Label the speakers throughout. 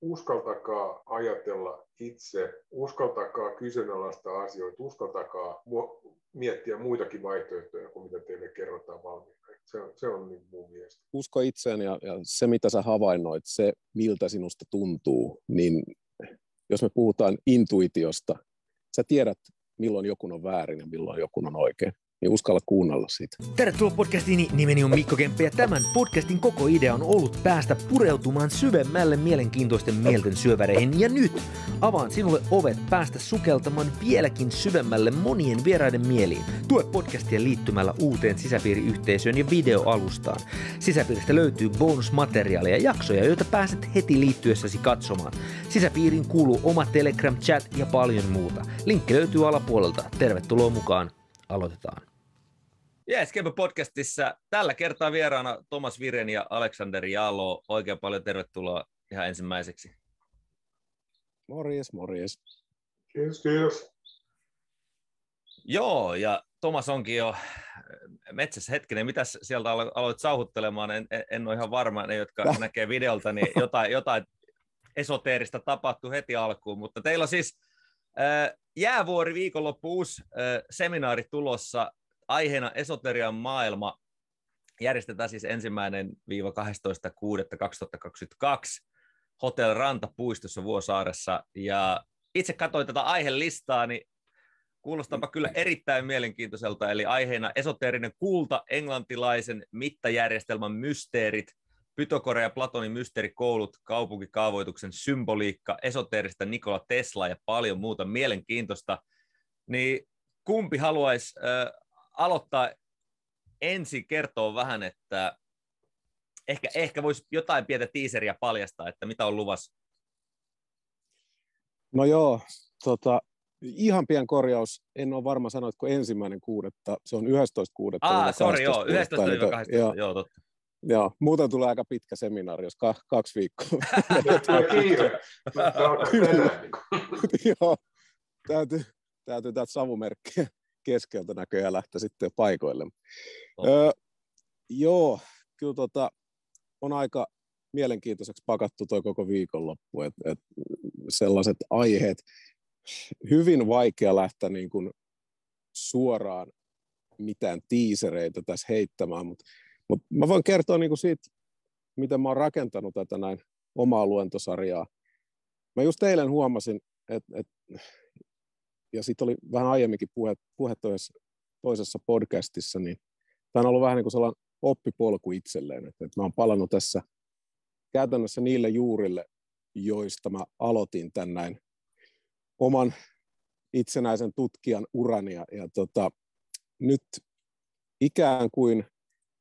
Speaker 1: uskaltakaa ajatella itse, uskaltakaa kyseenalaista asioita, uskaltakaa miettiä muitakin vaihtoehtoja kuin mitä teille kerrotaan valmiina. Se on, se on niin mun mielestä.
Speaker 2: Usko itseen ja, ja se, mitä sä havainnoit, se, miltä sinusta tuntuu, niin jos me puhutaan intuitiosta, sä tiedät, milloin joku on väärin ja milloin joku on oikein niin uskalla kuunnella siitä.
Speaker 3: Tervetuloa podcastiin, nimeni on Mikko Kemppi ja tämän podcastin koko idea on ollut päästä pureutumaan syvemmälle mielenkiintoisten mielten syöväreihin ja nyt avaan sinulle ovet päästä sukeltamaan vieläkin syvemmälle monien vieraiden mieliin. Tue podcastia liittymällä uuteen sisäpiiriyhteisöön ja videoalustaan. Sisäpiiristä löytyy bonusmateriaalia ja jaksoja, joita pääset heti liittyessäsi katsomaan. Sisäpiiriin kuuluu oma Telegram-chat ja paljon muuta. Linkki löytyy alapuolelta. Tervetuloa mukaan aloitetaan. Jees, Kempo podcastissa tällä kertaa vieraana Thomas Viren ja Aleksander Jalo. Oikein paljon tervetuloa ihan ensimmäiseksi.
Speaker 2: Morjes, morjes.
Speaker 1: Kiitos, kiitos.
Speaker 3: Joo, ja Thomas onkin jo metsässä hetkinen. Mitä sieltä aloit sauhuttelemaan? En, en ole ihan varma, ne jotka Täh. näkee videolta, niin jotain, jotain esoteerista tapahtuu heti alkuun. Mutta teillä on siis äh, jäävuori viikonloppu uusi äh, seminaari tulossa. Aiheena esoterian maailma. Järjestetään siis ensimmäinen viiva 12.6.2022 Hotel Ranta puistossa Vuosaaressa. Ja itse katsoin tätä aihelistaa, niin kuulostaapa kyllä erittäin mielenkiintoiselta, eli aiheena esoteerinen kulta, englantilaisen mittajärjestelmän mysteerit, Pythogorea ja Platonin mysteerikoulut, kaupunkikaavoituksen symboliikka, esoteerista Nikola Tesla ja paljon muuta mielenkiintoista. Niin kumpi haluaisi äh, aloittaa ensin kertoa vähän, että ehkä, ehkä voisi jotain pientä tiiseriä paljastaa, että mitä on luvassa.
Speaker 2: No joo, tota, ihan pian korjaus. En ole varma sanoitko ensimmäinen kuudetta. Se on 11 kuudetta.
Speaker 3: Ah, sori, joo, 11 12 joo, joo, totta.
Speaker 2: Joo, muuten tulee aika pitkä seminaari, jos ka- kaksi viikkoa. Joo, täytyy, täytyy täältä savumerkkiä keskeltä näköjään lähteä sitten paikoille. Oh. Öö, joo, kyllä tota, on aika mielenkiintoiseksi pakattu tuo koko viikonloppu, että et sellaiset aiheet, hyvin vaikea lähteä niin kuin suoraan mitään tiisereitä tässä heittämään, mutta mut mä voin kertoa niin kuin siitä, miten mä oon rakentanut tätä näin omaa luentosarjaa. Mä just eilen huomasin, että, että ja sitten oli vähän aiemminkin puhe, puhe toisessa, toisessa podcastissa, niin tämä on ollut vähän niin kuin sellainen oppipolku itselleen, että, että mä oon palannut tässä käytännössä niille juurille, joista mä aloitin tän näin oman itsenäisen tutkijan urani. Ja, ja tota, nyt ikään kuin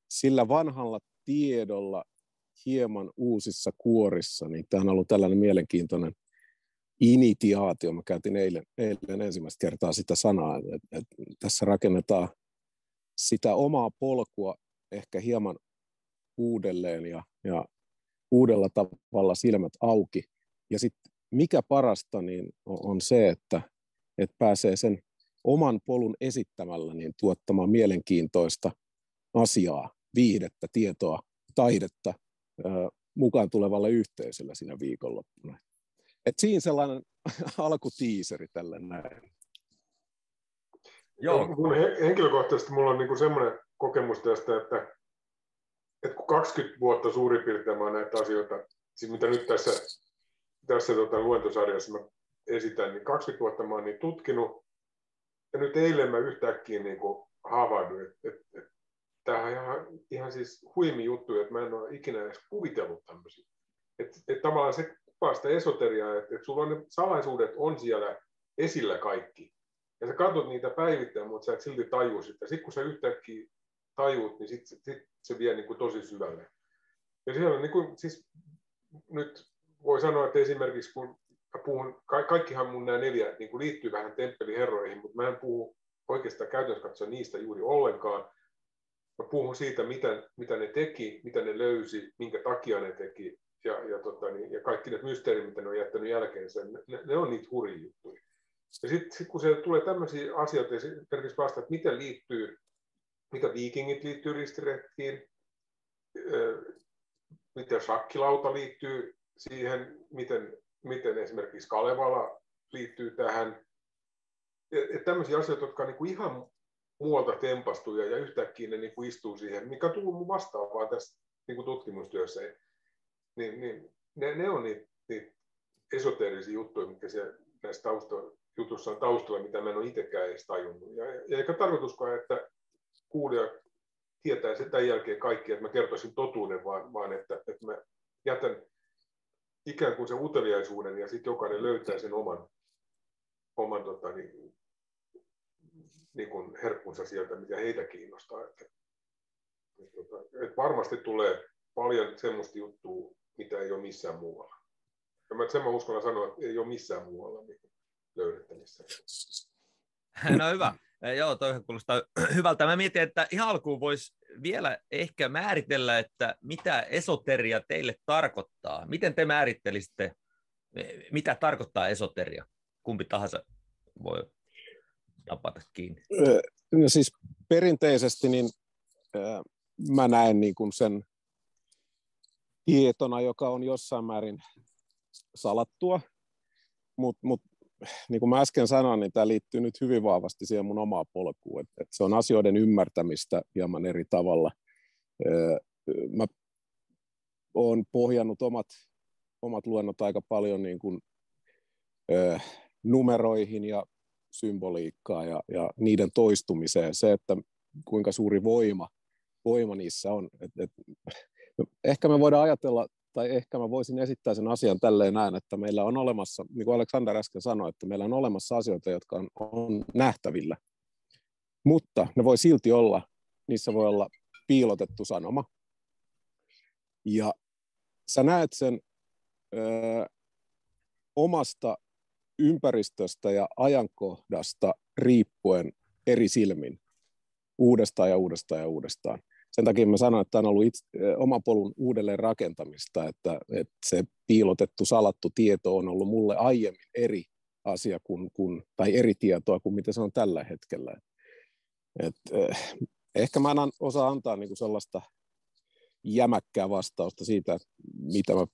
Speaker 2: sillä vanhalla tiedolla hieman uusissa kuorissa, niin tämä on ollut tällainen mielenkiintoinen initiaatio. Mä käytin eilen, eilen ensimmäistä kertaa sitä sanaa, että, että tässä rakennetaan sitä omaa polkua ehkä hieman uudelleen ja, ja uudella tavalla silmät auki. Ja sitten mikä parasta niin on se, että, että pääsee sen oman polun esittämällä niin tuottamaan mielenkiintoista asiaa, viihdettä, tietoa, taidetta mukaan tulevalle yhteisölle siinä viikonloppuna. Et siinä sellainen alkutiiseri tälle näin.
Speaker 1: Joo. Mun henkilökohtaisesti mulla on niinku semmoinen kokemus tästä, että, että kun 20 vuotta suurin piirtein mä näitä asioita, siis mitä nyt tässä, tässä tota luentosarjassa mä esitän, niin 20 vuotta mä oon niin tutkinut, ja nyt eilen mä yhtäkkiä niin kuin havahduin, että, että, että tämähän on ihan, ihan siis huimi juttu, että mä en ole ikinä edes kuvitellut tämmöisiä. Että, että tavallaan se sitä esoteriaa, että, että sulla on ne salaisuudet on siellä esillä kaikki. Ja sä katsot niitä päivittäin, mutta sä et silti tajua sitä. Sitten kun sä yhtäkkiä tajuut, niin sit, sit se vie niin kuin tosi syvälle. Ja siellä on niin kuin, siis nyt voi sanoa, että esimerkiksi kun mä puhun, ka- kaikkihan mun nämä neljä niin kuin liittyy vähän temppeliherroihin, mutta mä en puhu oikeastaan käytännössä katsoa niistä juuri ollenkaan. Mä puhun siitä, mitä, mitä ne teki, mitä ne löysi, minkä takia ne teki, ja, ja, tota, niin, ja kaikki ne mysteerit, mitä ne on jättänyt jälkeensä, ne, ne on niitä hurjia juttuja. Ja sitten sit, kun se tulee tämmöisiä asioita, esimerkiksi vasta, että miten liittyy, mitä viikingit liittyy ristiretkiin, miten shakkilauta liittyy siihen, miten, miten esimerkiksi Kalevala liittyy tähän. Että tämmöisiä asioita, jotka on niin kuin ihan muualta tempastuja ja yhtäkkiä ne niin kuin istuu siihen, mikä on tullut mun vastaan vaan tässä niin kuin tutkimustyössä, niin, niin ne, ne on niitä, niitä esoteerisia juttuja, mitkä siellä näissä tausto, jutussa on taustalla, mitä mä en ole itsekään edes tajunnut. Ja, ja eikä tarkoituskaan, että kuulija tietää sen tämän jälkeen kaikki, että mä kertoisin totuuden, vaan, vaan että, että mä jätän ikään kuin sen uteliaisuuden ja sitten jokainen löytää sen oman, oman tota, niin, niin kuin herkkunsa sieltä, mikä heitä kiinnostaa. Että, että, että varmasti tulee paljon semmoista juttua, mitä ei ole missään muualla. Ja mä, sen mä uskallan sanoa, että ei ole missään muualla niin löydettävissä.
Speaker 3: No hyvä. Joo, toi kuulostaa hyvältä. Mä mietin, että ihan alkuun voisi vielä ehkä määritellä, että mitä esoteria teille tarkoittaa. Miten te määrittelisitte, mitä tarkoittaa esoteria? Kumpi tahansa voi napata kiinni.
Speaker 2: No siis perinteisesti niin mä näen niin kuin sen tietona, joka on jossain määrin salattua, mutta mut, niin kuin mä äsken sanoin, niin tämä liittyy nyt hyvin vahvasti siihen mun omaan polkuun, että et se on asioiden ymmärtämistä hieman eri tavalla. Mä oon pohjannut omat, omat luennot aika paljon niin kuin, numeroihin ja symboliikkaa ja, ja niiden toistumiseen. Se, että kuinka suuri voima, voima niissä on. Et, et, no, ehkä me voidaan ajatella tai ehkä mä voisin esittää sen asian tälleen näin, että meillä on olemassa, niin kuin Aleksander äsken sanoi, että meillä on olemassa asioita, jotka on, on nähtävillä, mutta ne voi silti olla, niissä voi olla piilotettu sanoma. Ja sä näet sen ö, omasta ympäristöstä ja ajankohdasta riippuen eri silmin uudestaan ja uudestaan ja uudestaan sen takia mä sanoin, että tämä on ollut itse, oma polun uudelleen rakentamista, että, että se piilotettu, salattu tieto on ollut mulle aiemmin eri asia kuin, kuin, tai eri tietoa kuin mitä se on tällä hetkellä. Et, eh, ehkä mä en osaa antaa niinku sellaista jämäkkää vastausta siitä, mitä, mä,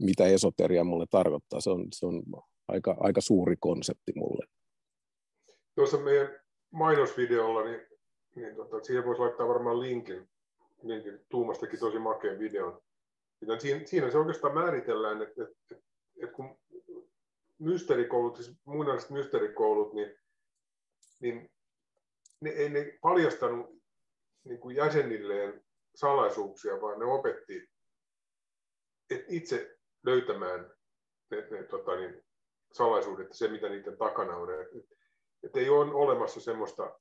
Speaker 2: mitä esoteria mulle tarkoittaa. Se on, se on aika, aika suuri konsepti mulle.
Speaker 1: Tuossa meidän mainosvideolla, niin, niin tota, siihen voisi laittaa varmaan linkin niin, Tuumastakin tosi makeen videon. Siinä, siinä se oikeastaan määritellään, että, että, että, että kun mysteerikoulut, siis muinaiset mysteerikoulut, niin, niin ne ei ne paljastanut niin kuin jäsenilleen salaisuuksia, vaan ne opetti että itse löytämään ne, ne tota, niin, salaisuudet ja se, mitä niiden takana on. Että, että ei ole olemassa semmoista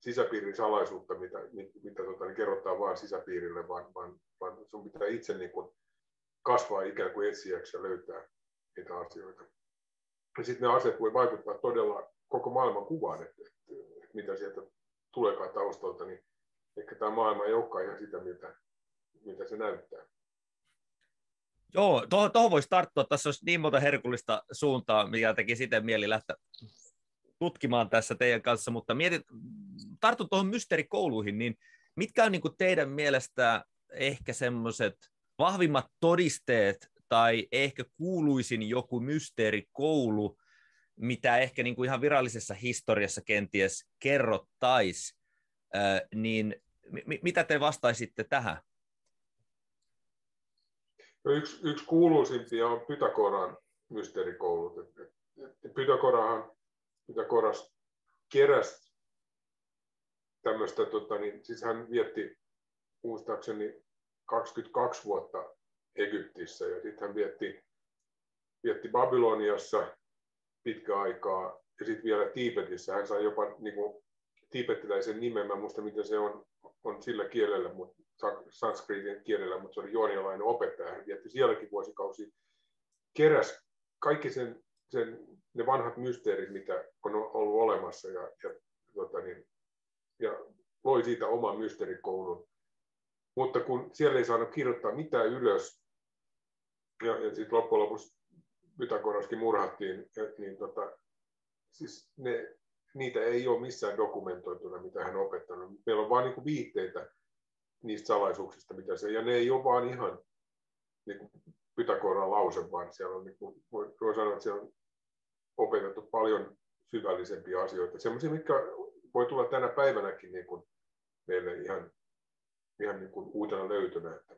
Speaker 1: sisäpiirin salaisuutta, mitä, mitä tota, niin kerrotaan vain sisäpiirille, vaan, vaan, vaan sun pitää itse niin kuin kasvaa ikään kuin etsijäksi ja löytää niitä asioita. Ja sitten ne asiat voi vaikuttaa todella koko maailman kuvaan, että, että, että mitä sieltä tuleekaan taustalta, niin ehkä tämä maailma ei olekaan ihan sitä, mitä, mitä se näyttää.
Speaker 3: Joo, tuohon, tuohon voisi tarttua. Tässä olisi niin monta herkullista suuntaa, mikä teki sitten mieli lähteä tutkimaan tässä teidän kanssa, mutta mietit, tartun tuohon mysteerikouluihin, niin mitkä on niin kuin teidän mielestä ehkä semmoiset vahvimmat todisteet tai ehkä kuuluisin joku mysteerikoulu, mitä ehkä niin kuin ihan virallisessa historiassa kenties kerrottaisi, niin mitä te vastaisitte tähän?
Speaker 1: Yksi, yksi kuuluisimpia on Pythagoran mysteerikoulut. Pythagorahan Pythagoras keräsi tämmöistä, tota, niin, siis hän vietti muistaakseni 22 vuotta Egyptissä ja sitten hän vietti, vietti Babyloniassa pitkä aikaa ja sitten vielä Tiibetissä. Hän sai jopa niin kuin, tiibettiläisen nimen, mä muista miten se on, on sillä kielellä, mutta sanskritin kielellä, mutta se oli joonialainen opettaja. Hän vietti sielläkin vuosikausi. Keräs kaikki sen, sen, ne vanhat mysteerit, mitä on ollut olemassa ja, ja, tota niin, ja loi siitä oman mysteerikoulun. Mutta kun siellä ei saanut kirjoittaa mitään ylös, ja, ja sitten loppujen lopuksi Pythagoraskin murhattiin, niin tota, siis ne, niitä ei ole missään dokumentoituna, mitä hän on opettanut. Meillä on vain niin viitteitä niistä salaisuuksista, mitä se, ja ne ei ole vaan ihan niin kuin Pythagoran lause, vaan siellä on, niin kuin, voi, voi sanoa, että siellä on opetettu paljon syvällisempiä asioita, sellaisia, mitkä voi tulla tänä päivänäkin niin kuin meille ihan, ihan niin kuin uutena löytönä. Että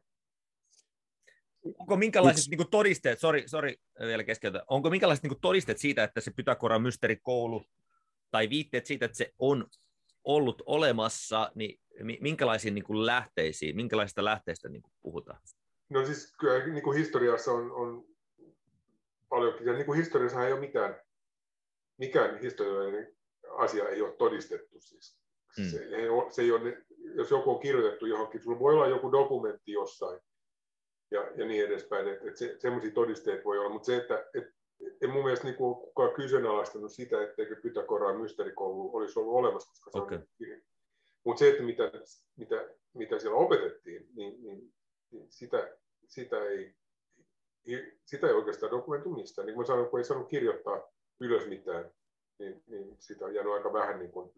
Speaker 3: onko minkälaiset Yks... niin kuin todisteet, sorry, sorry vielä keskeltä, onko minkälaiset niin kuin todisteet siitä, että se Pythagoran mysteerikoulu tai viitteet siitä, että se on ollut olemassa, niin minkälaisiin niin kuin lähteisiin, minkälaisista lähteistä niin kuin puhutaan?
Speaker 1: No siis kyllä niin kuin historiassa on, on paljon, ja niin kuin historiassa ei ole mitään, mikään historiallinen asia ei ole todistettu. Siis. Hmm. Se, ei ole, se ei ole, jos joku on kirjoitettu johonkin, sulla voi olla joku dokumentti jossain, ja, ja niin edespäin, että, että se, semmoisia todisteet voi olla, mutta se, että et, en mun mielestä niin kukaan kyseenalaistanut sitä, etteikö Pythagoran mysteerikoulu olisi ollut olemassa, koska se okay. on mutta se, että mitä, mitä, mitä siellä opetettiin, niin, niin, niin sitä, sitä, ei, sitä ei oikeastaan dokumentu mistään. Niin kuin mä sanoin, kun ei saanut kirjoittaa ylös mitään, niin, niin sitä on jäänyt aika vähän niin kuin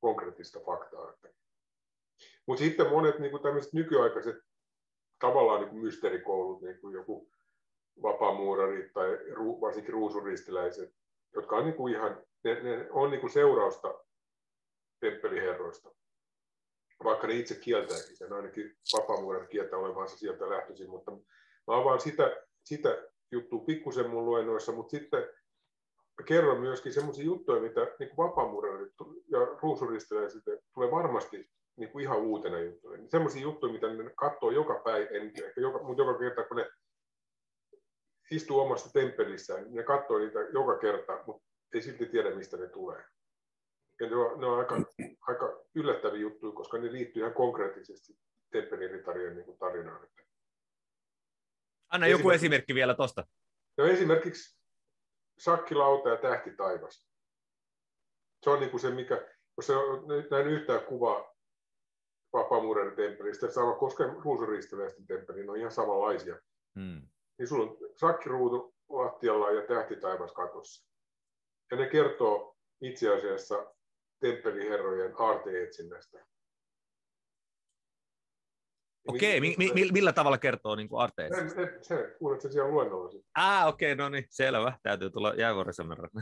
Speaker 1: konkreettista faktaa. Mutta sitten monet niin kuin tämmöiset nykyaikaiset tavallaan niin kuin mysteerikoulut, niin kuin joku vapaamuurarit tai ru, varsinkin ruusuristiläiset, jotka on niin kuin ihan, ne, ne on niin kuin seurausta temppeliherroista. Vaikka ne itse kieltääkin sen, ainakin vapaamuurarit kieltää olevansa sieltä lähtöisin, mutta mä avaan sitä, sitä juttua pikkusen mun luennoissa, mutta sitten mä kerron myöskin semmoisia juttuja, mitä niin kuin vapaamuurarit ja ruusuristiläiset tulee varmasti niin kuin ihan uutena juttuna. Niin semmoisia juttuja, mitä ne katsoo joka päivä, mutta joka kerta, kun ne istuu omassa temppelissään, ne katsoo niitä joka kerta, mutta ei silti tiedä, mistä ne tulee. Ja ne on, ne on aika, aika yllättäviä juttuja, koska ne liittyy ihan konkreettisesti temppeliritarien niin tarinaan.
Speaker 3: Anna joku esimerkki vielä tuosta.
Speaker 1: No esimerkiksi Sakkilauta ja Tähti taivas. Se on niin kuin se, mikä, jos se on näin yhtään kuvaa Vapaamuuren temppelistä, sama koskee ruusuristiläisten temppeliin, ne on ihan samanlaisia. Hmm. Niin sulla on sakkiruutu lattialla ja tähti taivas katossa. Ja ne kertoo itse asiassa temppeliherrojen aarteetsinnästä.
Speaker 3: Okei, mi- mi- millä tavalla kertoo niin aarteet?
Speaker 1: Se, se, kuulet sen siellä luennolla.
Speaker 3: Ah, okei, okay, no niin, selvä. Täytyy tulla jäävuorisemerran.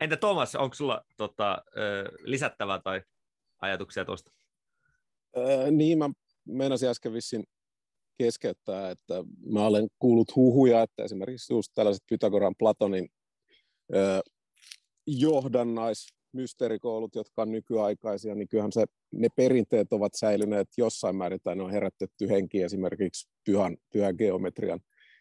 Speaker 3: Entä Thomas, onko sulla tota, lisättävää tai ajatuksia tuosta?
Speaker 2: Öö, niin, mä meinasin äsken vissin keskeyttää, että mä olen kuullut huhuja, että esimerkiksi just tällaiset Pythagoran Platonin johdannaismysteerikoulut, jotka on nykyaikaisia, niin kyllähän se, ne perinteet ovat säilyneet jossain määrin, tai ne on herätetty henki esimerkiksi pyhän, pyhän geometrian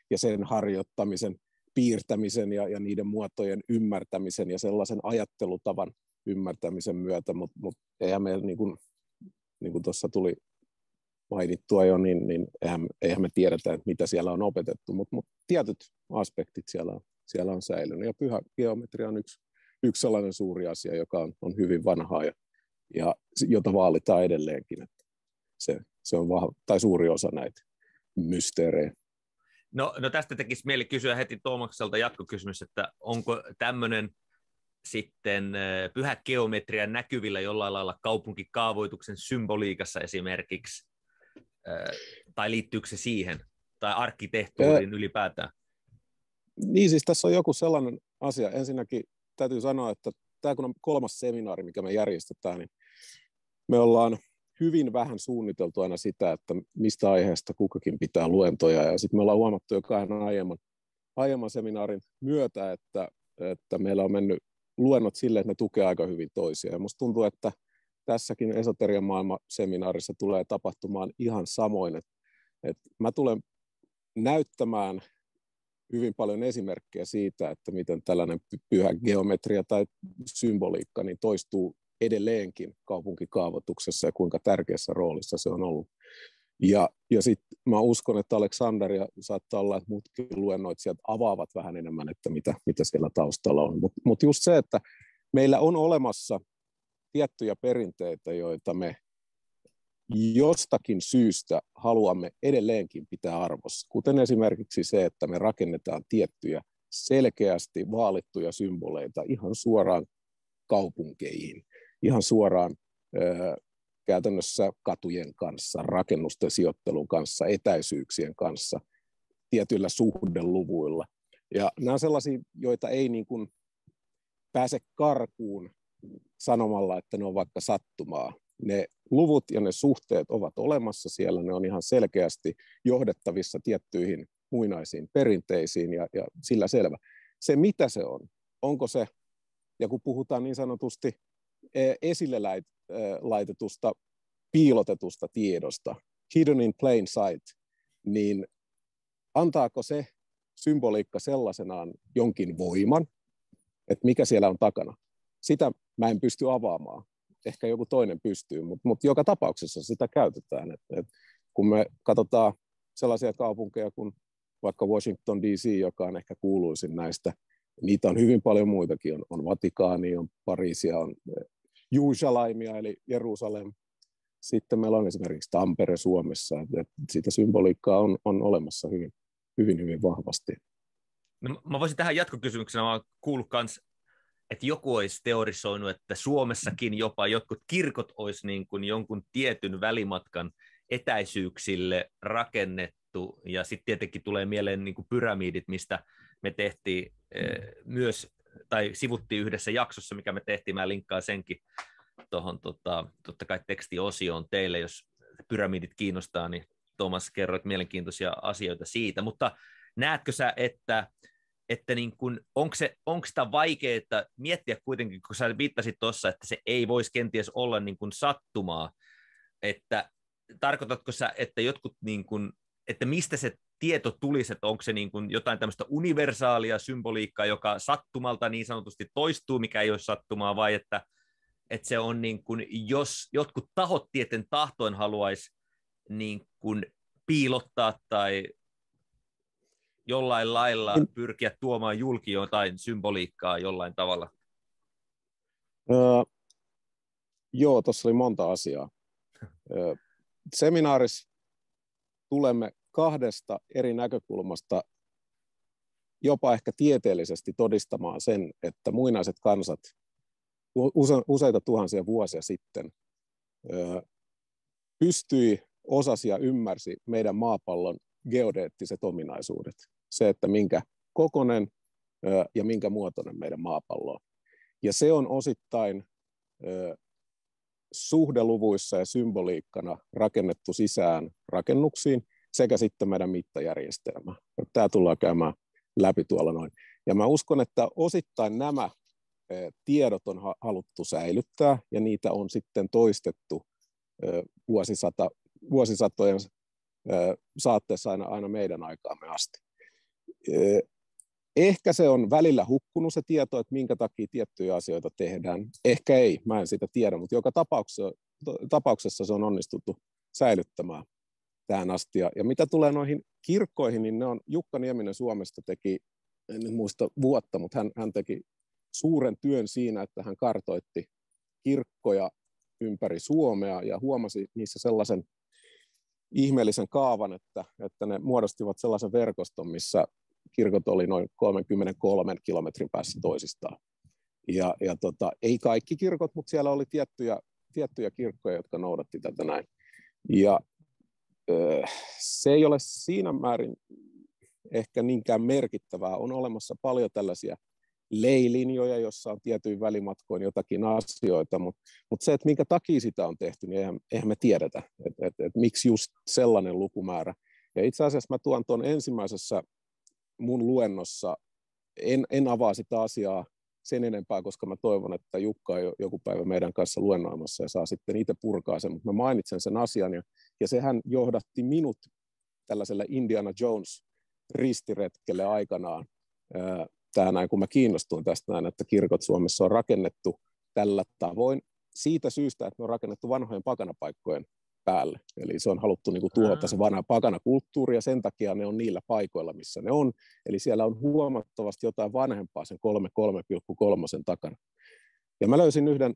Speaker 2: ja sen harjoittamisen, piirtämisen ja, ja niiden muotojen ymmärtämisen ja sellaisen ajattelutavan ymmärtämisen myötä, mutta mut eihän me, niin kuin, niin kuin tuossa tuli mainittua jo, niin, niin eihän, eihän me tiedetä, että mitä siellä on opetettu, mutta mut tietyt aspektit siellä on, siellä on säilynyt. Ja pyhä geometria on yksi, yksi sellainen suuri asia, joka on, on hyvin vanhaa ja, ja jota vaalitaan edelleenkin. Että se, se on vahva, tai suuri osa näitä mysteerejä.
Speaker 3: No, no tästä tekisi mieli kysyä heti Tuomakselta jatkokysymys, että onko tämmöinen sitten pyhä geometria näkyvillä jollain lailla kaupunkikaavoituksen symboliikassa esimerkiksi, tai liittyykö se siihen, tai arkkitehtuuriin ylipäätään?
Speaker 2: Niin siis tässä on joku sellainen asia. Ensinnäkin täytyy sanoa, että tämä kun on kolmas seminaari, mikä me järjestetään, niin me ollaan hyvin vähän suunniteltu aina sitä, että mistä aiheesta kukakin pitää luentoja. Ja sitten me ollaan huomattu jo kahden aiemman, aiemman seminaarin myötä, että, että meillä on mennyt luennot sille, että ne tukevat aika hyvin toisia. Ja musta tuntuu, että tässäkin esoterian maailman seminaarissa tulee tapahtumaan ihan samoin. Että, että mä tulen näyttämään hyvin paljon esimerkkejä siitä, että miten tällainen pyhä geometria tai symboliikka niin toistuu edelleenkin kaupunkikaavoituksessa ja kuinka tärkeässä roolissa se on ollut. Ja, ja sitten mä uskon, että Aleksander ja saattaa olla, että muutkin luennoitsijat avaavat vähän enemmän, että mitä, mitä siellä taustalla on. Mutta mut just se, että meillä on olemassa tiettyjä perinteitä, joita me jostakin syystä haluamme edelleenkin pitää arvossa, kuten esimerkiksi se, että me rakennetaan tiettyjä selkeästi vaalittuja symboleita ihan suoraan kaupunkeihin, ihan suoraan käytännössä katujen kanssa, rakennusten sijoittelun kanssa, etäisyyksien kanssa, tietyillä suhdeluvuilla. Ja nämä on sellaisia, joita ei niin kuin pääse karkuun sanomalla, että ne on vaikka sattumaa. Ne luvut ja ne suhteet ovat olemassa siellä, ne on ihan selkeästi johdettavissa tiettyihin muinaisiin perinteisiin ja, ja sillä selvä. Se mitä se on, onko se, ja kun puhutaan niin sanotusti e, esille e, laitetusta piilotetusta tiedosta, hidden in plain sight, niin antaako se symboliikka sellaisenaan jonkin voiman, että mikä siellä on takana. Sitä mä en pysty avaamaan. Ehkä joku toinen pystyy, mutta, mutta joka tapauksessa sitä käytetään. Et, et kun me katsotaan sellaisia kaupunkeja kuin vaikka Washington DC, joka on ehkä kuuluisin näistä, niitä on hyvin paljon muitakin. On, on Vatikaani, on Pariisia, on eh, Jerusalemia eli Jerusalem. Sitten meillä on esimerkiksi Tampere Suomessa, että sitä symboliikkaa on, on olemassa hyvin, hyvin, hyvin vahvasti.
Speaker 3: No, mä voisin tähän jatkokysymyksenä, mä oon kuullut kans, että joku olisi teorisoinut, että Suomessakin jopa jotkut kirkot olisi niin kuin jonkun tietyn välimatkan etäisyyksille rakennettu, ja sitten tietenkin tulee mieleen niin kuin pyramidit, mistä me tehtiin eh, myös, tai sivuttiin yhdessä jaksossa, mikä me tehtiin, mä linkkaan senkin tuohon tota, totta kai tekstiosioon teille, jos pyramidit kiinnostaa, niin Thomas kerroit mielenkiintoisia asioita siitä, mutta näetkö sä, että, että niin kun, onko, se, onko sitä vaikeaa miettiä kuitenkin, kun sä viittasit tuossa, että se ei voisi kenties olla niin kun sattumaa, että tarkoitatko sä, että jotkut niin kun, että mistä se tieto tulisi, että onko se niin kuin jotain tämmöistä universaalia symboliikkaa, joka sattumalta niin sanotusti toistuu, mikä ei ole sattumaa, vai että, että se on niin kuin, jos jotkut tahot tieten tahtoin haluaisi niin kuin piilottaa tai jollain lailla niin. pyrkiä tuomaan julki jotain symboliikkaa jollain tavalla?
Speaker 2: Öö, joo, tuossa oli monta asiaa. Öö, seminaarissa tulemme kahdesta eri näkökulmasta jopa ehkä tieteellisesti todistamaan sen, että muinaiset kansat useita tuhansia vuosia sitten öö, pystyi, osasi ja ymmärsi meidän maapallon geodeettiset ominaisuudet se, että minkä kokonen ja minkä muotoinen meidän maapallo on. Ja se on osittain suhdeluvuissa ja symboliikkana rakennettu sisään rakennuksiin sekä sitten meidän mittajärjestelmä. Tämä tullaan käymään läpi tuolla noin. Ja mä uskon, että osittain nämä tiedot on haluttu säilyttää ja niitä on sitten toistettu vuosisata, vuosisatojen saatteessa aina, aina meidän aikaamme asti. Ehkä se on välillä hukkunut se tieto, että minkä takia tiettyjä asioita tehdään. Ehkä ei, mä en sitä tiedä, mutta joka tapauksessa, tapauksessa se on onnistuttu säilyttämään tähän asti. Ja, mitä tulee noihin kirkkoihin, niin ne on, Jukka Nieminen Suomesta teki, en nyt muista vuotta, mutta hän, hän teki suuren työn siinä, että hän kartoitti kirkkoja ympäri Suomea ja huomasi niissä sellaisen ihmeellisen kaavan, että, että ne muodostivat sellaisen verkoston, missä kirkot oli noin 33 kilometrin päässä toisistaan. Ja, ja tota, ei kaikki kirkot, mutta siellä oli tiettyjä, tiettyjä kirkkoja, jotka noudatti tätä näin. Ja ö, se ei ole siinä määrin ehkä niinkään merkittävää. On olemassa paljon tällaisia leilinjoja, jossa on tietyin välimatkoin jotakin asioita, mutta, mutta se, että minkä takia sitä on tehty, niin eihän, eihän me tiedetä, että et, et, miksi just sellainen lukumäärä. Ja itse asiassa mä tuon tuon ensimmäisessä mun luennossa, en, en avaa sitä asiaa sen enempää, koska mä toivon, että Jukka on joku päivä meidän kanssa luennoimassa ja saa sitten itse purkaa sen, mutta mä mainitsen sen asian ja, ja sehän johdatti minut tällaiselle Indiana Jones ristiretkelle aikanaan. Tämä näin, kun mä kiinnostuin tästä näin, että kirkot Suomessa on rakennettu tällä tavoin siitä syystä, että ne on rakennettu vanhojen pakanapaikkojen päälle. Eli se on haluttu niin kuin, tuhota se vanha pakanakulttuuri ja sen takia ne on niillä paikoilla, missä ne on. Eli siellä on huomattavasti jotain vanhempaa sen 3,3,3 takana. Ja mä löysin yhden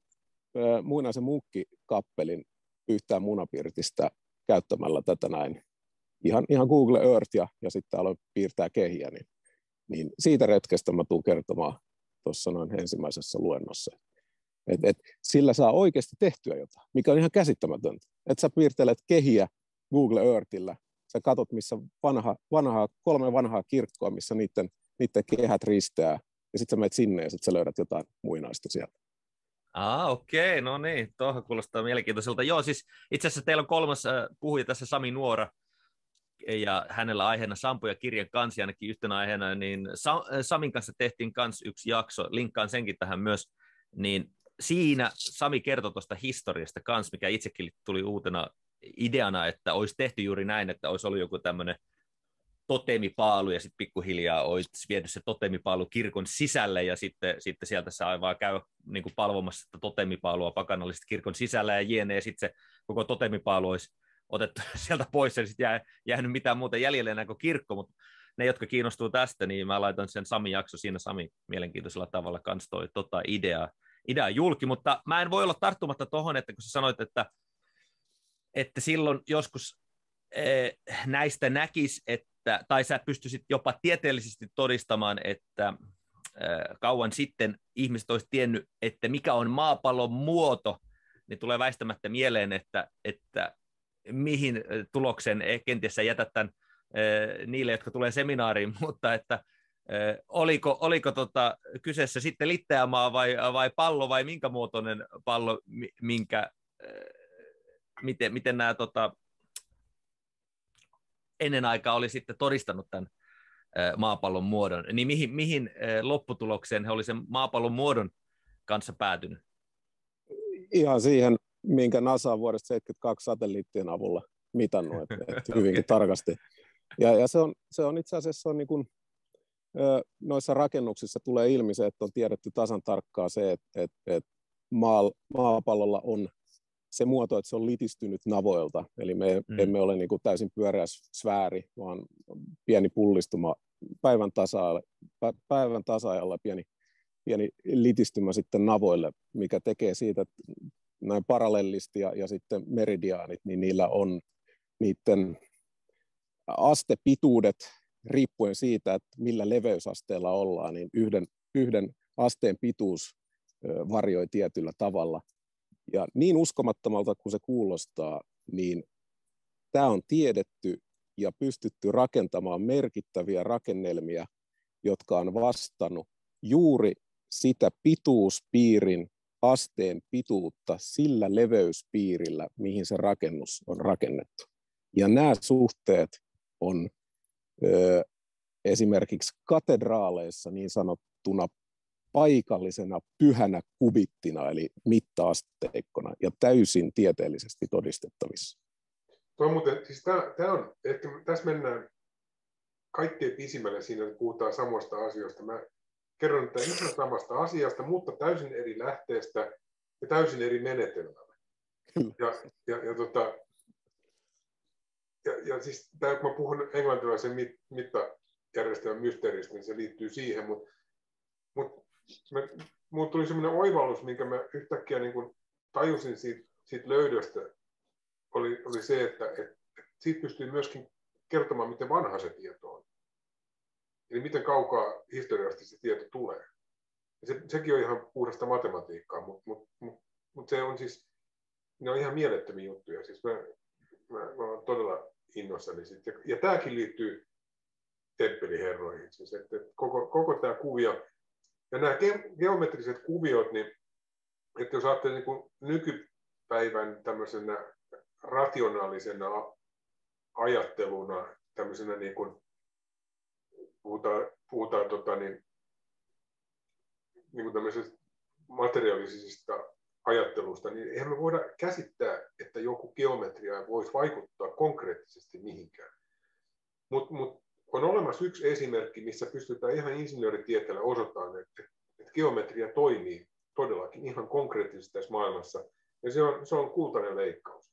Speaker 2: äh, muinaisen munkkikappelin yhtään munapirtistä käyttämällä tätä näin. Ihan, ihan Google Earth ja, ja sitten aloin piirtää kehiä, niin, niin siitä retkestä mä tuun kertomaan tuossa noin ensimmäisessä luennossa. Et, et, sillä saa oikeasti tehtyä jotain, mikä on ihan käsittämätöntä. Että sä piirtelet kehiä Google Earthillä, sä katot, missä vanha, vanhaa, kolme vanhaa kirkkoa, missä niiden, niiden kehät risteää, ja sitten sä menet sinne ja sitten sä löydät jotain muinaista sieltä.
Speaker 3: Ah, okei, okay. no niin, tuohon kuulostaa mielenkiintoiselta. Joo, siis itse asiassa teillä on kolmas äh, puhuja tässä Sami Nuora, ja hänellä aiheena Sampo ja kirjan kansi ainakin yhtenä aiheena, niin Sa- Samin kanssa tehtiin kans yksi jakso, linkkaan senkin tähän myös, niin siinä Sami kertoi tuosta historiasta kans, mikä itsekin tuli uutena ideana, että olisi tehty juuri näin, että olisi ollut joku tämmöinen totemipaalu ja sitten pikkuhiljaa olisi viety se totemipaalu kirkon sisälle ja sitten, sitten sieltä saa vaan käy niin kuin palvomassa sitä totemipaalua pakanallisesti kirkon sisällä ja jne, ja sitten se koko totemipaalu olisi otettu sieltä pois ja sitten jää, jäänyt mitään muuta jäljelle enää kuin kirkko, mutta ne, jotka kiinnostuu tästä, niin mä laitan sen Sami jakso siinä Sami mielenkiintoisella tavalla kans toi tota ideaa, ideaa julki, mutta mä en voi olla tarttumatta tuohon, että kun sä sanoit, että, että silloin joskus eh, näistä näkis, että, tai sä pystyisit jopa tieteellisesti todistamaan, että eh, kauan sitten ihmiset olisi tiennyt, että mikä on maapallon muoto, niin tulee väistämättä mieleen, että, että mihin tuloksen kenties sä jätät tämän niille, jotka tulee seminaariin, mutta että oliko, oliko tota, kyseessä sitten litteämaa vai, vai pallo vai minkä muotoinen pallo, minkä, miten, miten nämä tota, ennen aikaa oli sitten todistanut tämän maapallon muodon, niin mihin, mihin lopputulokseen he oli sen maapallon muodon kanssa päätynyt?
Speaker 2: Ihan siihen minkä NASA on vuodesta 72 satelliittien avulla mitannut, että, että hyvinkin okay. tarkasti. Ja, ja se, on, se on itse asiassa on niin kuin, noissa rakennuksissa tulee ilmi se, että on tiedetty tasan tarkkaa se, että, että, että maa, maapallolla on se muoto, että se on litistynyt navoilta. Eli me mm. emme ole niin kuin täysin pyöreä sfääri, vaan pieni pullistuma päivän, tasa, päivän tasa-ajalla pieni, pieni litistymä sitten navoille, mikä tekee siitä, että näin parallellisti ja, ja sitten meridiaanit, niin niillä on niiden astepituudet riippuen siitä, että millä leveysasteella ollaan, niin yhden, yhden asteen pituus varjoi tietyllä tavalla. Ja niin uskomattomalta kuin se kuulostaa, niin tämä on tiedetty ja pystytty rakentamaan merkittäviä rakennelmia, jotka on vastannut juuri sitä pituuspiirin asteen pituutta sillä leveyspiirillä, mihin se rakennus on rakennettu. Ja nämä suhteet on ö, esimerkiksi katedraaleissa niin sanottuna paikallisena pyhänä kubittina, eli mittaasteikkona, ja täysin tieteellisesti todistettavissa.
Speaker 1: Tuo muuten, siis tämä, tämä on, että tässä mennään kaikkein pisimmälle siinä, että puhutaan samoista asioista. Mä kerron että ihan samasta asiasta, mutta täysin eri lähteestä ja täysin eri menetelmällä. Ja, ja, ja, tota, ja, ja siis tämä, kun mä puhun englantilaisen mit, mittajärjestelmän mysteeristä, niin se liittyy siihen, mutta mut, mulla tuli sellainen oivallus, minkä mä yhtäkkiä niin kun tajusin siitä, siitä löydöstä, oli, oli se, että, että siitä pystyy myöskin kertomaan, miten vanha se tieto on. Eli miten kaukaa historiasta se tieto tulee. Ja se, sekin on ihan puhdasta matematiikkaa, mutta mut, mut, mut se on siis, ne on ihan mielettömiä juttuja. Siis mä, mä, mä olen todella innoissani sit. Ja, tämäkin liittyy temppeliherroihin. Siis että, koko, koko tämä kuvio, ja nämä ge- geometriset kuviot, niin että jos ajattelee niin nykypäivän tämmöisenä rationaalisena ajatteluna, tämmöisenä niin kuin puhutaan, puhutaan tota, niin, niin kuin tämmöisestä materiaalisesta ajattelusta, niin eihän me voida käsittää, että joku geometria voisi vaikuttaa konkreettisesti mihinkään. Mutta mut on olemassa yksi esimerkki, missä pystytään ihan insinööritieteellä osoittamaan, että, että geometria toimii todellakin ihan konkreettisesti tässä maailmassa, ja se on, se on kultainen leikkaus.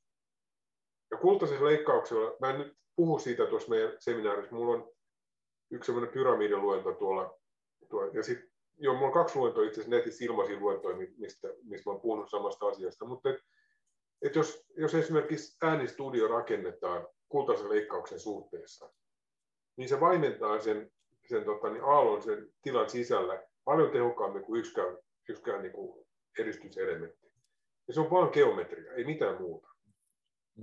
Speaker 1: Ja kultaisella leikkauksella, mä en nyt puhu siitä tuossa meidän seminaarissa, mulla on yksi semmoinen pyramidiluento tuolla, tuolla ja sitten joo, mulla on kaksi luentoa itse asiassa netissä ilmaisia luentoja, mistä, mistä mä oon puhunut samasta asiasta, mutta et, et jos, jos esimerkiksi äänistudio rakennetaan kultaisen leikkauksen suhteessa, niin se vaimentaa sen, sen tota, niin aallon sen tilan sisällä paljon tehokkaammin kuin yksikään, yksikään niin kuin eristyselementti. Ja se on vain geometria, ei mitään muuta.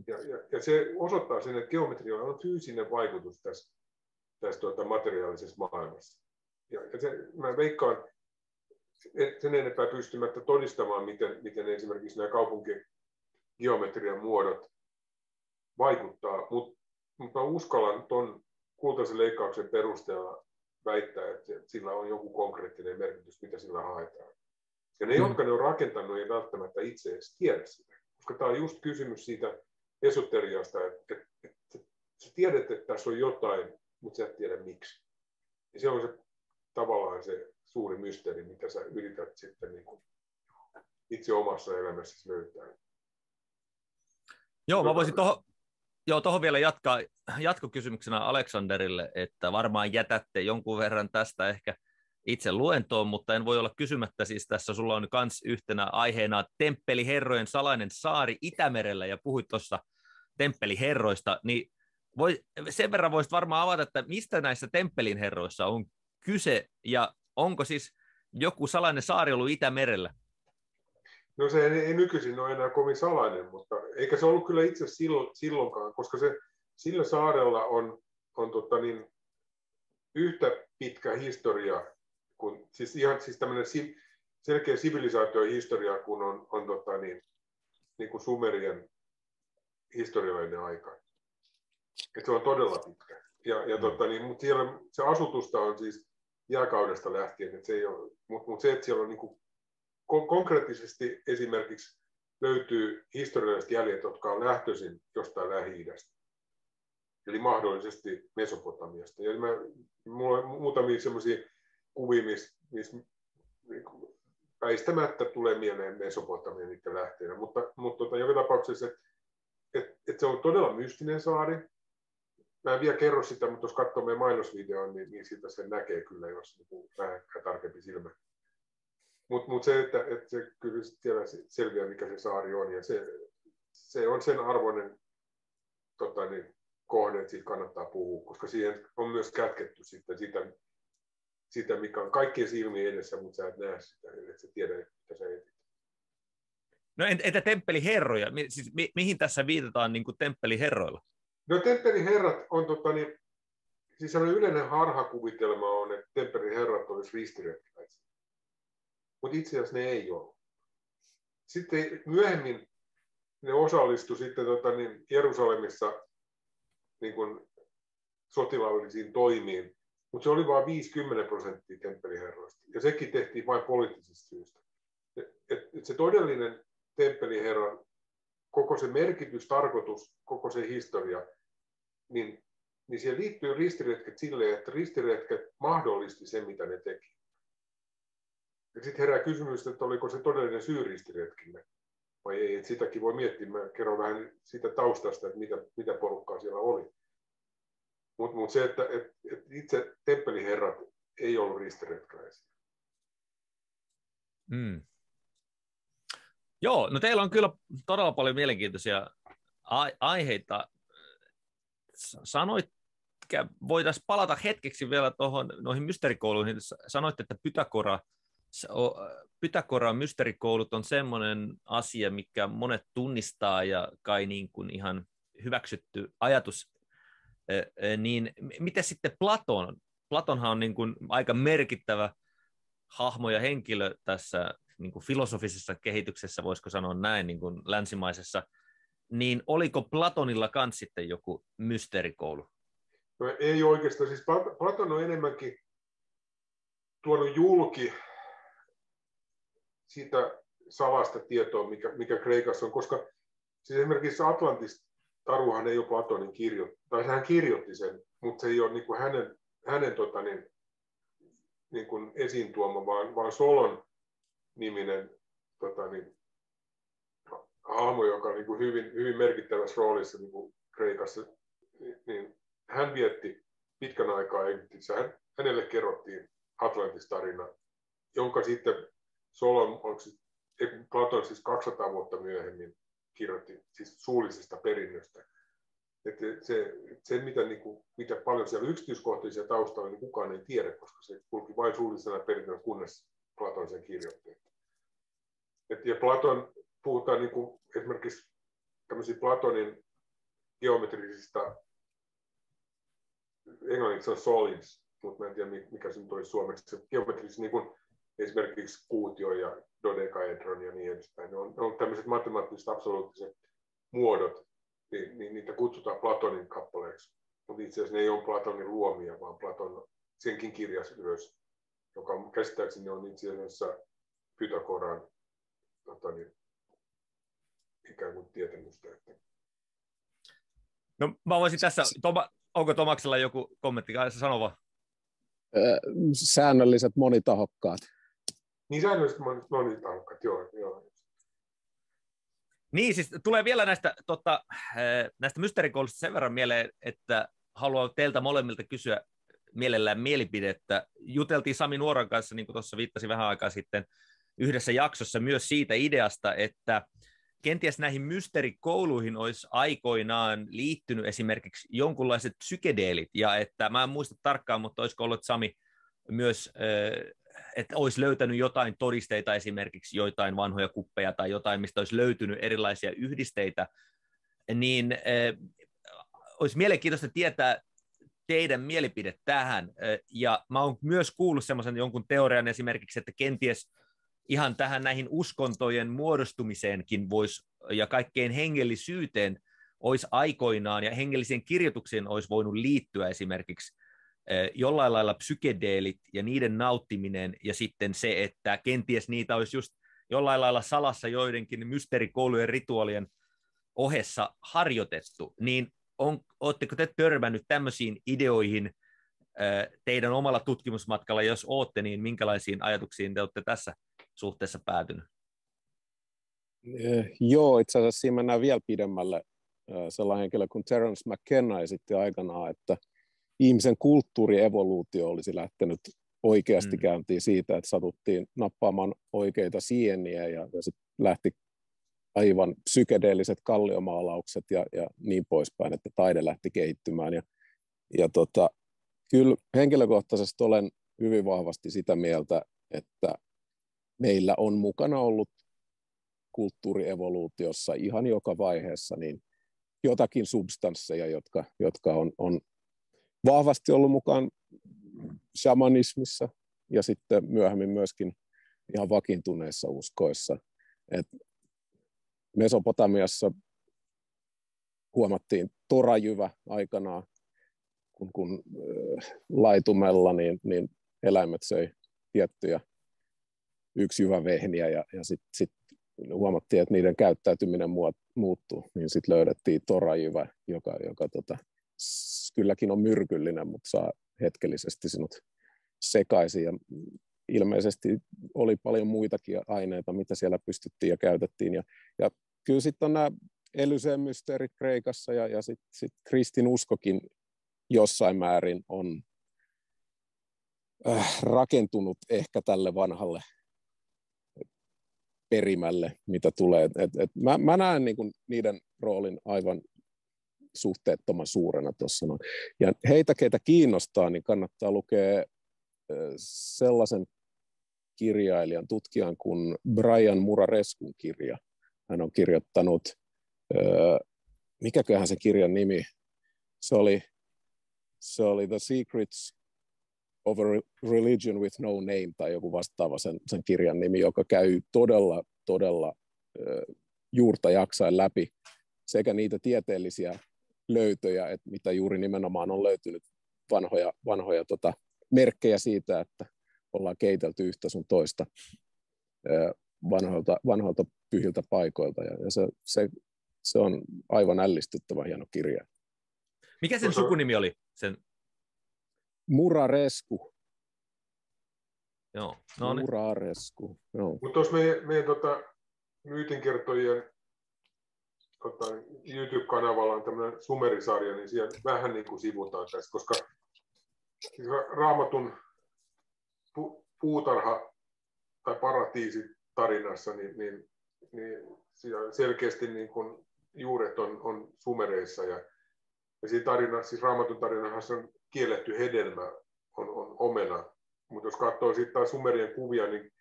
Speaker 1: Ja, ja, ja se osoittaa sen, että geometrialla on fyysinen vaikutus tässä, tässä tuota, materiaalisessa maailmassa. Ja, se, mä veikkaan, sen enempää pystymättä todistamaan, miten, miten esimerkiksi nämä kaupunkigeometrian muodot vaikuttaa, mutta mut mä uskallan tuon kultaisen leikkauksen perusteella väittää, että sillä on joku konkreettinen merkitys, mitä sillä haetaan. Ja ne, mm. jotka ne on rakentanut, ei välttämättä itse edes tiedä sitä. Koska tämä on just kysymys siitä esoteriasta, että, että, että sä tiedät, että tässä on jotain, mutta sä et tiedä miksi. Ja se on se tavallaan se suuri mysteeri, mitä sä yrität sitten niin kuin itse omassa elämässäsi löytää.
Speaker 3: Joo, mä voisin tuohon Joo, tuohon vielä jatkaa jatkokysymyksenä Aleksanderille, että varmaan jätätte jonkun verran tästä ehkä itse luentoon, mutta en voi olla kysymättä, siis tässä sulla on myös yhtenä aiheena Temppeliherrojen salainen saari Itämerellä, ja puhuit tuossa Temppeliherroista, niin voi, sen verran voisit varmaan avata, että mistä näissä Temppelin herroissa on kyse, ja onko siis joku salainen saari ollut Itämerellä?
Speaker 1: No se ei, ei nykyisin ole enää kovin salainen, mutta eikä se ollut kyllä itse silloin, silloinkaan, koska se, sillä saarella on, on tota niin, yhtä pitkä historia, kuin, siis ihan siis tämmöinen si, selkeä sivilisaatiohistoria, kun on, on tota niin, niin kuin Sumerien historiallinen aika. Et se on todella pitkä. Ja, ja mm. tota niin, mutta siellä se asutusta on siis jääkaudesta lähtien, että se ei ole, mutta mut se, että siellä on niin kuin konkreettisesti esimerkiksi löytyy historialliset jäljet, jotka on lähtöisin jostain Lähi-idästä, eli mahdollisesti Mesopotamiasta. Ja mä, mulla on muutamia sellaisia kuvia, missä, missä niin väistämättä tulee mieleen Mesopotamia niiden lähteenä, mutta, mutta tota, joka tapauksessa, että et, et se on todella mystinen saari. Mä en vielä kerro sitä, mutta jos katsoo meidän mainosvideon, niin, niin siitä sen näkee kyllä, jos niin vähän tarkempi silmä. Mutta mut se, että, että se kyllä siellä selviää, mikä se saari on, ja se, se on sen arvoinen tota, niin, kohde, että siitä kannattaa puhua, koska siihen on myös kätketty sitten sitä, sitä mikä on kaikkien silmien edessä, mutta sä et näe sitä, että sä tiedä, mitä sä etit.
Speaker 3: No entä temppeliherroja? Siis, mi- mihin tässä viitataan niin kuin temppeliherroilla?
Speaker 1: No temppeliherrat on, tota, niin, siis sellainen yleinen harhakuvitelma on, että temppeliherrat olisi ristiretkiläisiä mutta itse asiassa ne ei ole. Sitten myöhemmin ne osallistu sitten tota, niin Jerusalemissa niin kuin sotilaallisiin toimiin, mutta se oli vain 50 prosenttia temppeliherroista. Ja sekin tehtiin vain poliittisista syistä. Et, et se todellinen temppeliherran koko se merkitys, tarkoitus, koko se historia, niin, niin siihen liittyy ristiretket silleen, että ristiretket mahdollisti sen, mitä ne teki. Ja sitten herää kysymys, että oliko se todellinen syy ristiretkille vai ei. Että sitäkin voi miettiä. Mä kerron vähän siitä taustasta, että mitä, mitä porukkaa siellä oli. Mutta mut se, että et, et itse temppeliherrat ei ollut ristiretkäisiä.
Speaker 3: Mm. Joo, no teillä on kyllä todella paljon mielenkiintoisia aiheita. Sanoit, voitaisiin palata hetkeksi vielä tuohon noihin mysteerikouluihin. Sanoitte, että Pythagora – Pythagoran mysterikoulut on semmoinen asia, mikä monet tunnistaa ja kai niin kuin ihan hyväksytty ajatus. Niin miten sitten Platon? Platonhan on niin kuin aika merkittävä hahmo ja henkilö tässä niin kuin filosofisessa kehityksessä, voisiko sanoa näin, niin kuin länsimaisessa, niin oliko Platonilla kans sitten joku mysteerikoulu?
Speaker 1: No ei oikeastaan, siis Platon on enemmänkin tuonut julki sitä salasta tietoa, mikä, mikä Kreikassa on, koska siis esimerkiksi Atlantis taruhan ei ole Platonin kirjoitti, tai hän kirjoitti sen, mutta se ei ole niin kuin hänen, hänen tota niin, niin kuin esiin tuoma, vaan, vaan Solon niminen tota niin, hahmo, joka on niin kuin hyvin, hyvin merkittävässä roolissa niin kuin Kreikassa, niin hän vietti pitkän aikaa Egyptissä. Hän, hänelle kerrottiin Atlantis-tarina, jonka sitten Solon, onko Platon siis 200 vuotta myöhemmin kirjoitti siis suullisesta perinnöstä. Että se, se mitä, niin kuin, mitä paljon siellä yksityiskohtaisia taustalla, niin kukaan ei tiedä, koska se kulki vain suullisena perinnön, kunnes Platon sen kirjoitti. Et, ja Platon, puhutaan niin kuin esimerkiksi tämmöisiä Platonin geometrisista, englanniksi on solids, mutta mä en tiedä mikä se nyt olisi suomeksi, geometrisista niin kuin esimerkiksi kuutio ja dodekaedron ja niin edespäin. Ne on, ne on tämmöiset matemaattiset absoluuttiset muodot, niin, niin niitä kutsutaan Platonin kappaleeksi. Mutta itse asiassa ne ei ole Platonin luomia, vaan Platon senkin kirjas ylös, joka käsittääkseni on itse asiassa Pythagoran tota niin, ikään kuin tietämystä. Että...
Speaker 3: No mä voisin tässä, Toma, onko Tomaksella joku kommentti, sano vaan.
Speaker 2: Säännölliset monitahokkaat.
Speaker 1: Niin säännölliset monitahokkaat, joo. joo.
Speaker 3: Niin, siis tulee vielä näistä, tota, näistä mysteerikoulusta sen verran mieleen, että haluan teiltä molemmilta kysyä mielellään mielipidettä. Juteltiin Sami Nuoran kanssa, niin kuin tuossa viittasi vähän aikaa sitten, yhdessä jaksossa myös siitä ideasta, että kenties näihin mysteerikouluihin olisi aikoinaan liittynyt esimerkiksi jonkunlaiset psykedeelit, ja että mä en muista tarkkaan, mutta olisiko ollut Sami myös, että olisi löytänyt jotain todisteita esimerkiksi joitain vanhoja kuppeja tai jotain, mistä olisi löytynyt erilaisia yhdisteitä, niin olisi mielenkiintoista tietää teidän mielipide tähän, ja mä oon myös kuullut semmoisen jonkun teorian esimerkiksi, että kenties ihan tähän näihin uskontojen muodostumiseenkin voisi, ja kaikkein hengellisyyteen olisi aikoinaan, ja hengelliseen kirjoitukseen olisi voinut liittyä esimerkiksi eh, jollain lailla psykedeelit ja niiden nauttiminen, ja sitten se, että kenties niitä olisi just jollain lailla salassa joidenkin mysteerikoulujen rituaalien ohessa harjoitettu, niin on, oletteko te törmännyt tämmöisiin ideoihin eh, teidän omalla tutkimusmatkalla, jos olette, niin minkälaisiin ajatuksiin te olette tässä suhteessa päätynyt?
Speaker 2: Eh, joo, itse asiassa siinä mennään vielä pidemmälle. Eh, sellainen henkilö kuin Terence McKenna esitti aikanaan, että ihmisen kulttuurievoluutio olisi lähtenyt oikeasti mm. käyntiin siitä, että satuttiin nappaamaan oikeita sieniä ja, ja sitten lähti aivan psykedeelliset kalliomaalaukset ja, ja niin poispäin, että taide lähti kehittymään. Ja, ja tota, kyllä henkilökohtaisesti olen hyvin vahvasti sitä mieltä, että meillä on mukana ollut kulttuurievoluutiossa ihan joka vaiheessa niin jotakin substansseja, jotka, jotka on, on vahvasti ollut mukaan shamanismissa ja sitten myöhemmin myöskin ihan vakiintuneissa uskoissa. Et Mesopotamiassa huomattiin torajyvä aikanaan, kun, kun laitumella niin, niin eläimet söi tiettyjä yksi hyvä vehniä ja, ja sitten sit huomattiin, että niiden käyttäytyminen muuttuu, niin sitten löydettiin torajyvä, joka, joka tota, kylläkin on myrkyllinen, mutta saa hetkellisesti sinut sekaisin ja ilmeisesti oli paljon muitakin aineita, mitä siellä pystyttiin ja käytettiin. Ja, ja kyllä sitten on nämä Elyseen mysteerit Kreikassa ja, ja sitten sit kristin uskokin jossain määrin on äh, rakentunut ehkä tälle vanhalle perimälle, mitä tulee. Et, et mä, mä näen niin kuin niiden roolin aivan suhteettoman suurena tuossa. Ja heitä, keitä kiinnostaa, niin kannattaa lukea sellaisen kirjailijan, tutkijan kuin Brian Murareskun kirja. Hän on kirjoittanut, mikäköhän se kirjan nimi, se oli, se oli The Secrets of a Religion with No Name tai joku vastaava sen, sen kirjan nimi, joka käy todella, todella juurta jaksain läpi sekä niitä tieteellisiä löytöjä, että mitä juuri nimenomaan on löytynyt vanhoja, vanhoja tota, merkkejä siitä, että ollaan keitelty yhtä sun toista vanhoilta, vanhoilta pyhiltä paikoilta. Ja, ja se, se, se on aivan ällistyttävä hieno kirja.
Speaker 3: Mikä sen sukunimi oli? Sen
Speaker 2: Muraresku.
Speaker 3: Joo, no niin.
Speaker 2: Muraresku, joo.
Speaker 1: Mutta tuossa meidän, meidän tota, myytinkertojien tota, YouTube-kanavalla on tämmöinen sumerisarja, niin siellä vähän niin kuin sivutaan tästä, koska siis raamatun pu, puutarha tai paratiisi tarinassa, niin, niin, niin selkeästi niin kuin juuret on, on sumereissa ja, ja siinä tarina, siis raamatun tarinassa on kielletty hedelmä on, on omena. Mutta jos katsoo sitten taas Sumerien kuvia, niin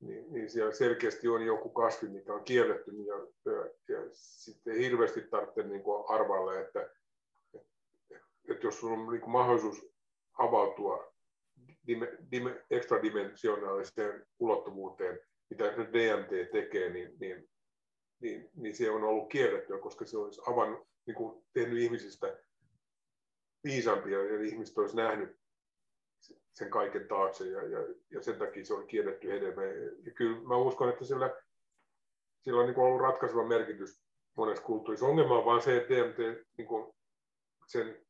Speaker 1: niin, niin siellä selkeästi on joku kasvi, mikä on kielletty, ja, ja, ja sitten hirveästi tarvitse niin arvailla, että, että, jos sulla on niin mahdollisuus avautua dime, dime, ekstradimensionaaliseen ulottuvuuteen, mitä nyt DMT tekee, niin, niin, niin, niin se on ollut kiellettyä, koska se olisi avannut, niin kuin tehnyt ihmisistä viisampia ja ihmiset olisi nähnyt sen kaiken taakse ja, ja, ja sen takia se on kielletty enemmän. Ja kyllä mä uskon, että sillä, sillä on niin ollut ratkaiseva merkitys monessa kulttuurissa. Ongelma on vaan se, että DMT niin kuin sen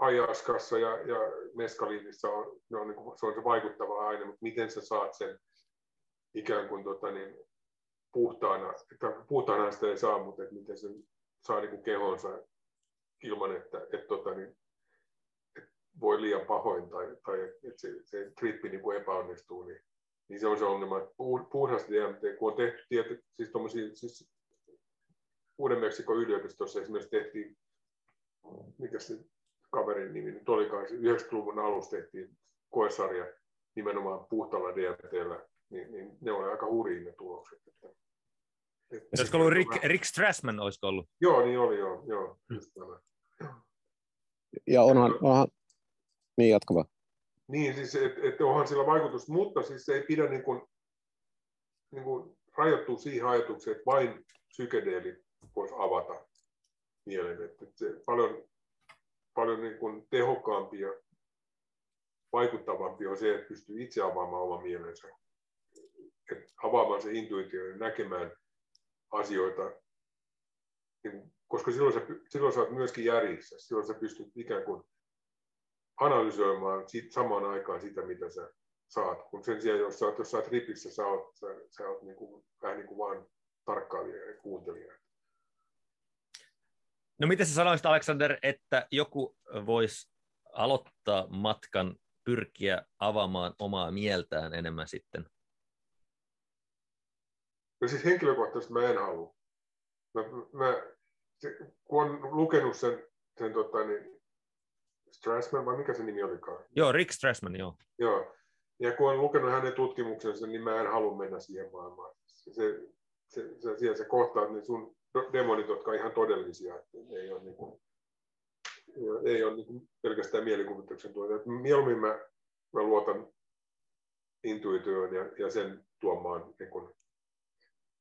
Speaker 1: ajaskassa ja, ja meskaliinissa on, ne on, niin kuin, se on se vaikuttava aine, mutta miten sä saat sen ikään kuin tota, niin, puhtaana, että puhtaana sitä ei saa, mutta että miten sen saa niin kuin kehonsa ilman, että, että tota, niin, voi liian pahoin tai, tai että se, se trippi niin kuin epäonnistuu, niin, niin se on se ongelma. Puhdasti DMT, kun on tehty tiety, siis, siis Uuden-Meksikon yliopistossa esimerkiksi tehtiin, mikä se kaverin nimi nyt olikaan, 90-luvun alussa tehtiin koesarja nimenomaan puhtaalla DMTllä, niin, niin ne oli aika hurjia ne tulokset. Että,
Speaker 3: että olisiko ollut Rick, Rick Strassman, olisiko ollut?
Speaker 1: Joo, niin oli, joo. joo just
Speaker 2: Ja onhan, onhan, niin, jatka vaan.
Speaker 1: Niin, siis että et onhan sillä vaikutus, mutta siis ei pidä niin kuin, niin kuin rajoittua siihen ajatukseen, että vain psykedeelit voisi avata mielen. Että se paljon, paljon niin kuin tehokkaampi ja vaikuttavampi on se, että pystyy itse avaamaan oma mielensä. Että avaamaan se intuitio ja näkemään asioita, niin, koska silloin sä, silloin sä oot myöskin järjissä. Silloin sä pystyt ikään kuin analysoimaan sit, samaan aikaan sitä, mitä sä saat. Kun sen sijaan, jos sä oot jossain tripissä, sä oot, sä, sä oot niin kuin, vähän niin kuin vaan tarkkailija ja kuuntelija.
Speaker 3: No miten sä sanoisit, Alexander, että joku voisi aloittaa matkan pyrkiä avaamaan omaa mieltään enemmän sitten?
Speaker 1: No siis henkilökohtaisesti mä en halua. Mä, mä, se, kun on lukenut sen, sen tota, niin, Strassman, vai mikä se nimi olikaan?
Speaker 3: Joo, Rick Strassman, joo.
Speaker 1: Joo. Ja kun olen lukenut hänen tutkimuksensa, niin mä en halua mennä siihen maailmaan. Se, se, se, se, siellä se kohtaa ne sun demonit, jotka on ihan todellisia. Että ei ole, niin kuin, ei ole niin kuin pelkästään mielikuvituksen tuote. Mieluummin mä, mä luotan intuitioon ja, ja sen tuomaan. Niin kuin,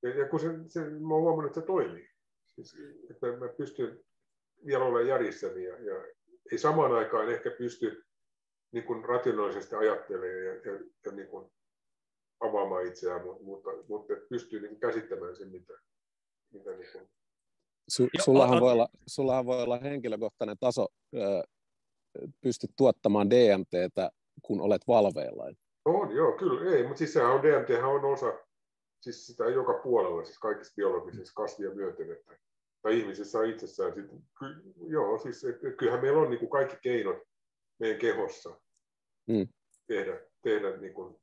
Speaker 1: ja, ja kun se, se, mä oon huomannut, että se toimii. Siis, että mä pystyn vielä olemaan järjissäni ja, ja, ei samaan aikaan ehkä pysty niin kuin rationaalisesti ajattelemaan ja, ja, ja niin kuin avaamaan itseään, mutta, mutta pystyy niin käsittämään sen, mitä, mitä niin kuin...
Speaker 2: Su, sullahan, voi olla, sullahan voi olla henkilökohtainen taso, pystyt tuottamaan DMTtä, kun olet valveilla.
Speaker 1: On, joo, kyllä, ei, mutta siis sehän on, DMT on osa, siis sitä joka puolella, siis kaikissa biologisissa kasvia myöten, että tai ihmisissä itsessään. Sit, ky, joo, siis, et, et, kyllähän meillä on niin kuin kaikki keinot meidän kehossa mm. tehdä, tehdä niin kuin,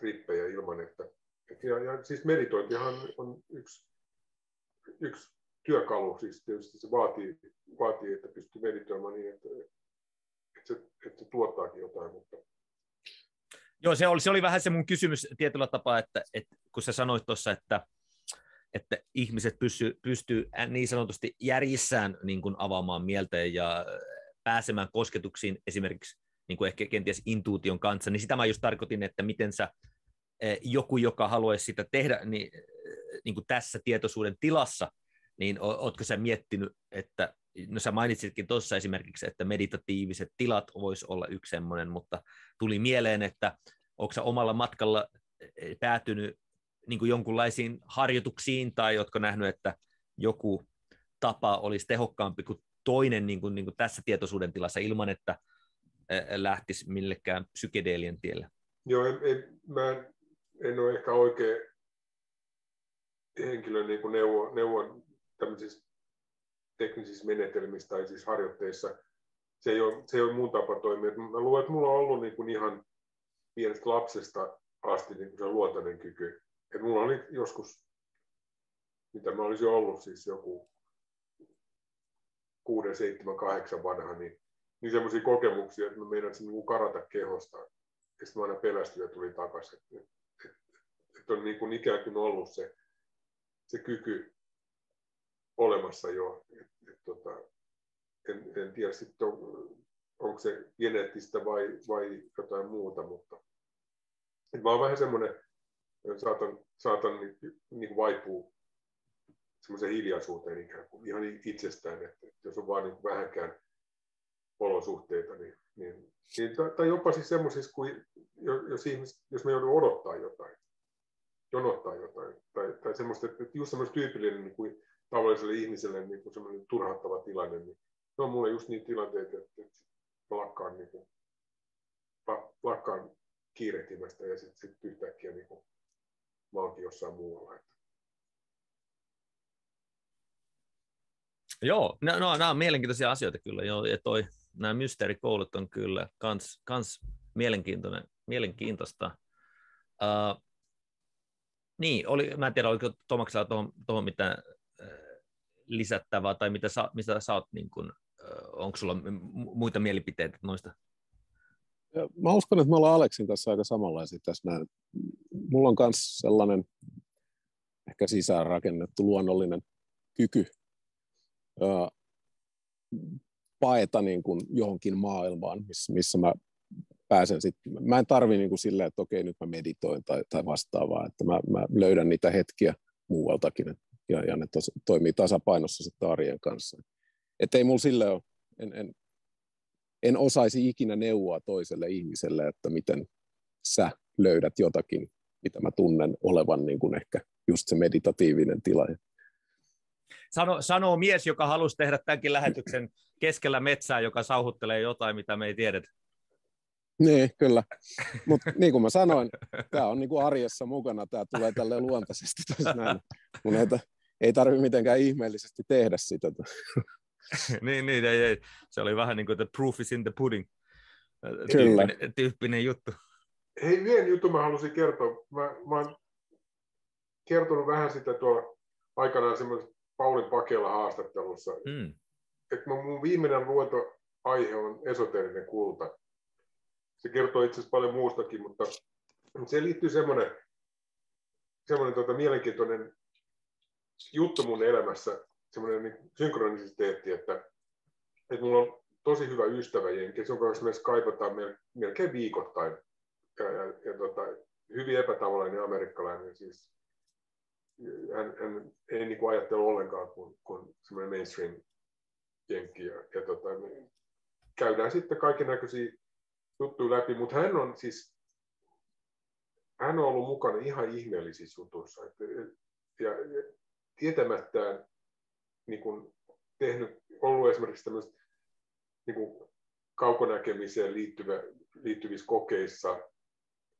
Speaker 1: trippejä ilman, että... Et, ja, ja siis meditointihan on yksi, yksi työkalu, siis tietysti se vaatii, vaatii että pystyy meditoimaan niin, että, että, se, että se tuottaakin jotain, mutta
Speaker 3: Joo, se oli, se oli vähän se mun kysymys tietyllä tapaa, että, että kun sä sanoit tuossa, että, että ihmiset pystyy, pystyy niin sanotusti järjissään niin kuin avaamaan mielteen ja pääsemään kosketuksiin esimerkiksi niin kuin ehkä kenties intuution kanssa, niin sitä mä just tarkoitin, että miten sä joku, joka haluaisi sitä tehdä niin, niin kuin tässä tietoisuuden tilassa, niin ootko sä miettinyt, että no sä mainitsitkin tuossa esimerkiksi, että meditatiiviset tilat voisi olla yksi semmoinen, mutta tuli mieleen, että onko sä omalla matkalla päätynyt niin kuin jonkunlaisiin harjoituksiin tai jotka nähnyt, että joku tapa olisi tehokkaampi kuin toinen niin kuin, niin kuin tässä tietoisuuden tilassa ilman, että lähtisi millekään psykedeelien tielle?
Speaker 1: Joo, en, en, mä en, ole ehkä oikea henkilö niin kuin neuvo, tämmöisissä teknisissä menetelmissä tai siis harjoitteissa. Se ei ole, se ei ole mun tapa toimia. Mä luulen, että mulla on ollut niin kuin ihan pienestä lapsesta asti niin kuin se luontainen kyky et mulla oli joskus, mitä mä olisin ollut siis joku 6, 7, 8 vanha, niin, niin semmoisia kokemuksia, että mä meinasin niin karata kehosta. Ja sitten mä aina pelästyin ja tuli takaisin. Et, et, että on niin kuin ikään kuin ollut se, se kyky olemassa jo. Et, et, tota, en, en tiedä sitten, on, onko se geneettistä vai, vai jotain muuta, mutta et mä oon vähän semmoinen, saatan, saatan niin, niin vaipua semmoiseen hiljaisuuteen ikään kuin ihan itsestään, että, jos on vaan niin vähänkään olosuhteita, niin, niin, niin tai, jopa siis semmoisissa, kuin jos, ihmis, jos me joudun odottaa jotain, jonottaa jotain, tai, tai semmoista, että just semmoista tyypillinen niin kuin tavalliselle ihmiselle niin kuin semmoinen turhauttava tilanne, niin ne on mulle just niitä tilanteita, että, että lakkaan, niin kuin, lakkaan kiirehtimästä ja sitten sit yhtäkkiä niin kuin, mä oonkin jossain muualla.
Speaker 3: Joo, no, no, nämä on mielenkiintoisia asioita kyllä. Joo, ja toi, nämä mysteerikoulut on kyllä kans, kans mielenkiintoinen, mielenkiintoista. Uh, niin, oli, mä en tiedä, oliko Tomaksella tuohon, tuohon mitään uh, lisättävää, tai mitä sä, mitä sä oot, niin kun, uh, onko sulla muita mielipiteitä noista?
Speaker 2: Ja mä uskon, että me ollaan Aleksin kanssa aika samanlaisia tässä näin. Mulla on myös sellainen ehkä sisäänrakennettu luonnollinen kyky paeta niin kuin johonkin maailmaan, missä, missä mä pääsen sitten. Mä en tarvi niin kuin silleen, että okei, nyt mä meditoin tai, tai vastaavaa, että mä, mä löydän niitä hetkiä muualtakin ja, ja ne tos, toimii tasapainossa sitten arjen kanssa. Että ei mulla sille ole, en, en, en osaisi ikinä neuvoa toiselle ihmiselle, että miten sä löydät jotakin, mitä mä tunnen olevan niin kuin ehkä just se meditatiivinen tila.
Speaker 3: Sano, sanoo mies, joka halusi tehdä tämänkin lähetyksen keskellä metsää, joka sauhuttelee jotain, mitä me ei tiedetä.
Speaker 2: Niin, kyllä. Mutta niin kuin mä sanoin, tämä on niin kuin arjessa mukana, tämä tulee tälle luontaisesti. Näin. Mun ei, ei tarvitse mitenkään ihmeellisesti tehdä sitä.
Speaker 3: niin, niin ei, ei. se oli vähän niin kuin the proof is in the pudding.
Speaker 2: Kyllä.
Speaker 3: Tyyppinen, tyyppinen juttu.
Speaker 1: Hei, yhden jutun mä halusin kertoa. Mä, mä oon kertonut vähän sitä tuolla aikanaan semmoisessa Paulin Pakela haastattelussa, mm. että mun viimeinen luontoaihe on esoterinen kulta. Se kertoo itse asiassa paljon muustakin, mutta se liittyy semmoinen, semmoinen tota, mielenkiintoinen juttu mun elämässä, semmoinen niin synkronisiteetti, että, että mulla on tosi hyvä ystävä Jenki, jonka kanssa me skaipataan melkein viikoittain. Ja, ja, ja tota, hyvin epätavallinen amerikkalainen, siis hän, hän ei niin ajattele ollenkaan kuin, kuin semmoinen mainstream jenkki. Ja, ja tota, me käydään sitten kaiken näköisiä juttuja läpi, mutta hän on siis hän on ollut mukana ihan ihmeellisissä jutuissa. Et, ja, ja tietämättään niin kuin tehnyt, ollut esimerkiksi tämmöistä niin kuin kaukonäkemiseen liittyvä, liittyvissä kokeissa,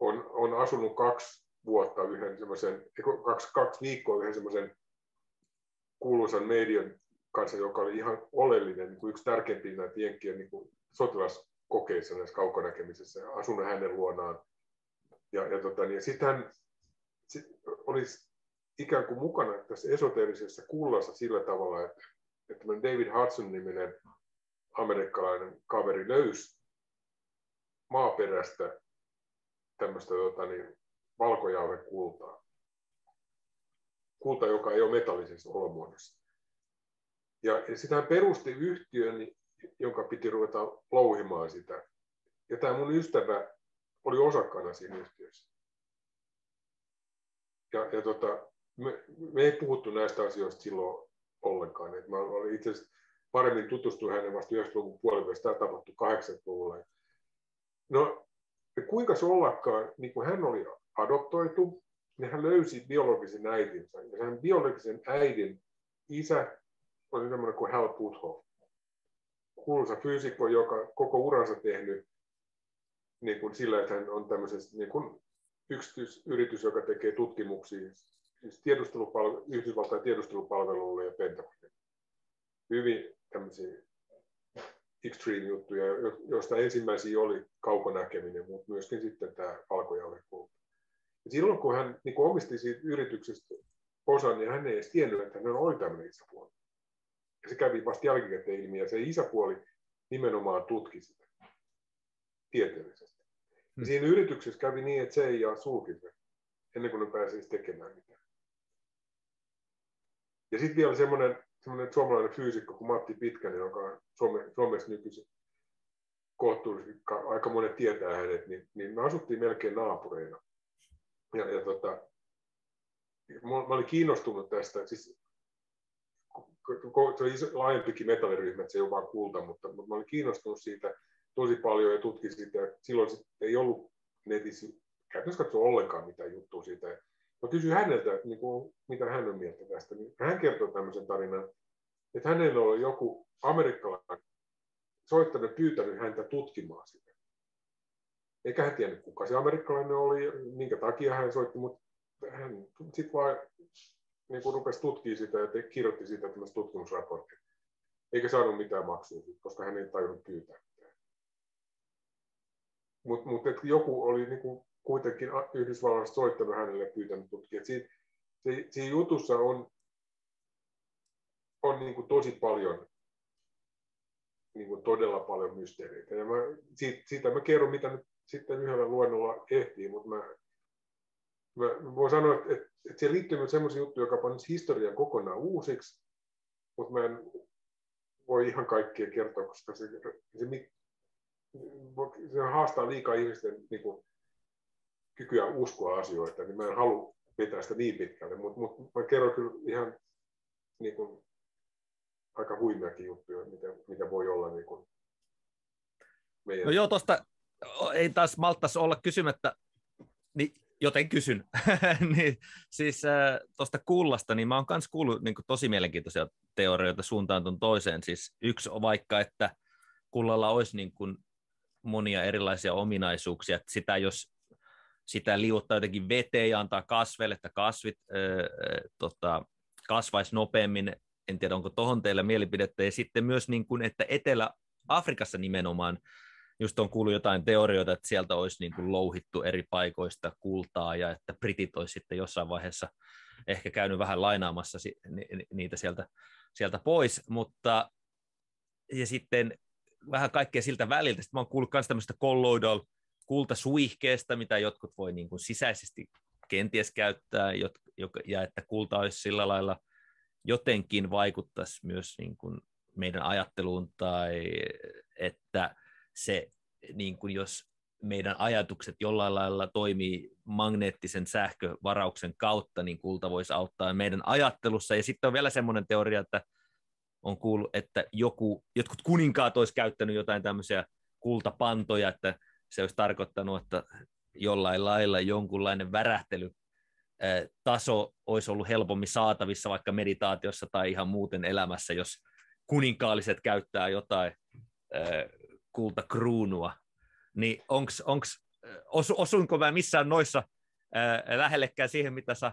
Speaker 1: on, on asunut kaksi vuotta yhden semmoisen, kaksi, kaksi viikkoa yhden semmoisen kuuluisan median kanssa, joka oli ihan oleellinen, niin kuin yksi tärkeimpiä näitä jenkkien niin kuin sotilaskokeissa näissä kaukonäkemisessä, ja asunut hänen luonaan. Ja, ja, tota, niin, sitten hän sit olisi ikään kuin mukana tässä esoteerisessa kullassa sillä tavalla, että, että David Hudson-niminen amerikkalainen kaveri löysi maaperästä tämmöistä tota, niin, valkojauhekultaa. Kulta, joka ei ole metallisessa olomuodossa. Ja, ja sitä perusti yhtiön, jonka piti ruveta louhimaan sitä. Ja tämä mun ystävä oli osakkaana siinä yhtiössä. Ja, ja tota, me, me ei puhuttu näistä asioista silloin ollenkaan. Et mä olin itse asiassa paremmin tutustunut hänen vasta 90-luvun puolivälistä. Tämä tapahtui 80-luvulla. No, kuinka se ollakaan, niin kuin hän oli adoptoitu, niin hän löysi biologisen äitinsä. Ja sen biologisen äidin isä oli semmoinen kuin Hal Puthoff. Kuuluisa fyysikko, joka koko uransa tehnyt niin kuin sillä, että hän on tämmöisessä niin kuin yksityisyritys, joka tekee tutkimuksia siis tiedustelupalvelu, Yhdysvaltain tiedustelupalvelulle ja Pentagonille. Hyvin tämmöisiä extreme juttuja, joista ensimmäisiä oli kaukonäkeminen, mutta myöskin sitten tämä valkojauhekulta. Silloin kun hän niin kun omisti siitä yrityksestä osan, niin hän ei edes tiennyt, että hän oli tämmöinen isäpuoli. Ja se kävi vasta jälkikäteen ilmi, ja se isäpuoli nimenomaan tutki sitä tieteellisesti. Ja hmm. siinä yrityksessä kävi niin, että se ei sulki sen ennen kuin ne pääsisi tekemään mitään. Ja sitten vielä semmoinen, semmoinen suomalainen fyysikko kuin Matti Pitkänen, joka on Suome, Suomessa nykyisin kohtuullisesti, aika monet tietää hänet, niin, niin me asuttiin melkein naapureina. Ja, ja tota, mä olin kiinnostunut tästä, siis se on iso, laajempikin metalliryhmä, että se ei ole vain kulta, mutta, mutta mä olin kiinnostunut siitä tosi paljon ja tutkin sitä. Silloin ei ollut netissä käytännössä katsoa ollenkaan mitään juttua siitä. Mä kysyin häneltä, että niin kuin, mitä hän on mieltä tästä. Niin hän kertoi tämmöisen tarinan, että hänellä oli joku amerikkalainen soittanut pyytänyt häntä tutkimaan sitä. Eikä hän tiennyt, kuka se amerikkalainen oli, minkä takia hän soitti, mutta hän sitten vaan niin kuin rupesi tutkimaan sitä ja te, kirjoitti siitä tämmöistä tutkimusraporttia. Eikä saanut mitään maksua, koska hän ei tajunnut pyytää Mutta mut, joku oli niin kuin kuitenkin Yhdysvalloista soittanut hänelle pyytänyt tutkia. Siinä, se, siinä jutussa on, on niin kuin tosi paljon, niin kuin todella paljon mysteereitä. Ja mä, siitä, siitä mä kerron, mitä nyt sitten yhdellä luennolla ehtii, mutta mä, mä voin sanoa, että, että, että siihen liittyy myös sellaisia juttuja, joka panisi historian kokonaan uusiksi, mutta mä en voi ihan kaikkia kertoa, koska se, se, se haastaa liikaa ihmisten niin kuin, kykyä uskoa asioita, niin mä en halua pitää sitä niin pitkälle, mutta mut, mä kerron kyllä ihan niin kuin, aika huimiakin juttuja, mitä, mitä voi olla niin kuin
Speaker 3: meidän... No joo, tuosta ei taas malttaisi olla kysymättä, niin joten kysyn. niin, siis äh, tuosta kullasta, niin mä oon myös kuullut niin kuin, tosi mielenkiintoisia teorioita suuntaan tuon toiseen. Siis yksi on vaikka, että kullalla olisi niin kuin, monia erilaisia ominaisuuksia, että sitä jos sitä liuuttaa jotenkin veteen ja antaa kasveille, että kasvit äh, tota, kasvaisi nopeammin. En tiedä, onko tuohon teillä mielipidettä. Ja sitten myös, niin kuin, että Etelä-Afrikassa nimenomaan just on kuullut jotain teorioita, että sieltä olisi niin kuin louhittu eri paikoista kultaa ja että britit olisi sitten jossain vaiheessa ehkä käynyt vähän lainaamassa niitä sieltä, sieltä pois, mutta ja sitten vähän kaikkea siltä väliltä. Sitten mä oon kuullut myös tämmöistä colloidal kultasuihkeesta, mitä jotkut voi niin kuin sisäisesti kenties käyttää, ja että kulta olisi sillä lailla jotenkin vaikuttaisi myös niin kuin meidän ajatteluun, tai että se, niin kuin jos meidän ajatukset jollain lailla toimii magneettisen sähkövarauksen kautta, niin kulta voisi auttaa meidän ajattelussa. Ja sitten on vielä semmoinen teoria, että on kuullut, että joku, jotkut kuninkaat olisi käyttänyt jotain tämmöisiä kultapantoja, että se olisi tarkoittanut, että jollain lailla jonkunlainen värähtely taso olisi ollut helpommin saatavissa vaikka meditaatiossa tai ihan muuten elämässä, jos kuninkaalliset käyttää jotain kultakruunua. Niin onks, onks, osu, osuinko mä missään noissa lähellekään siihen, mitä sä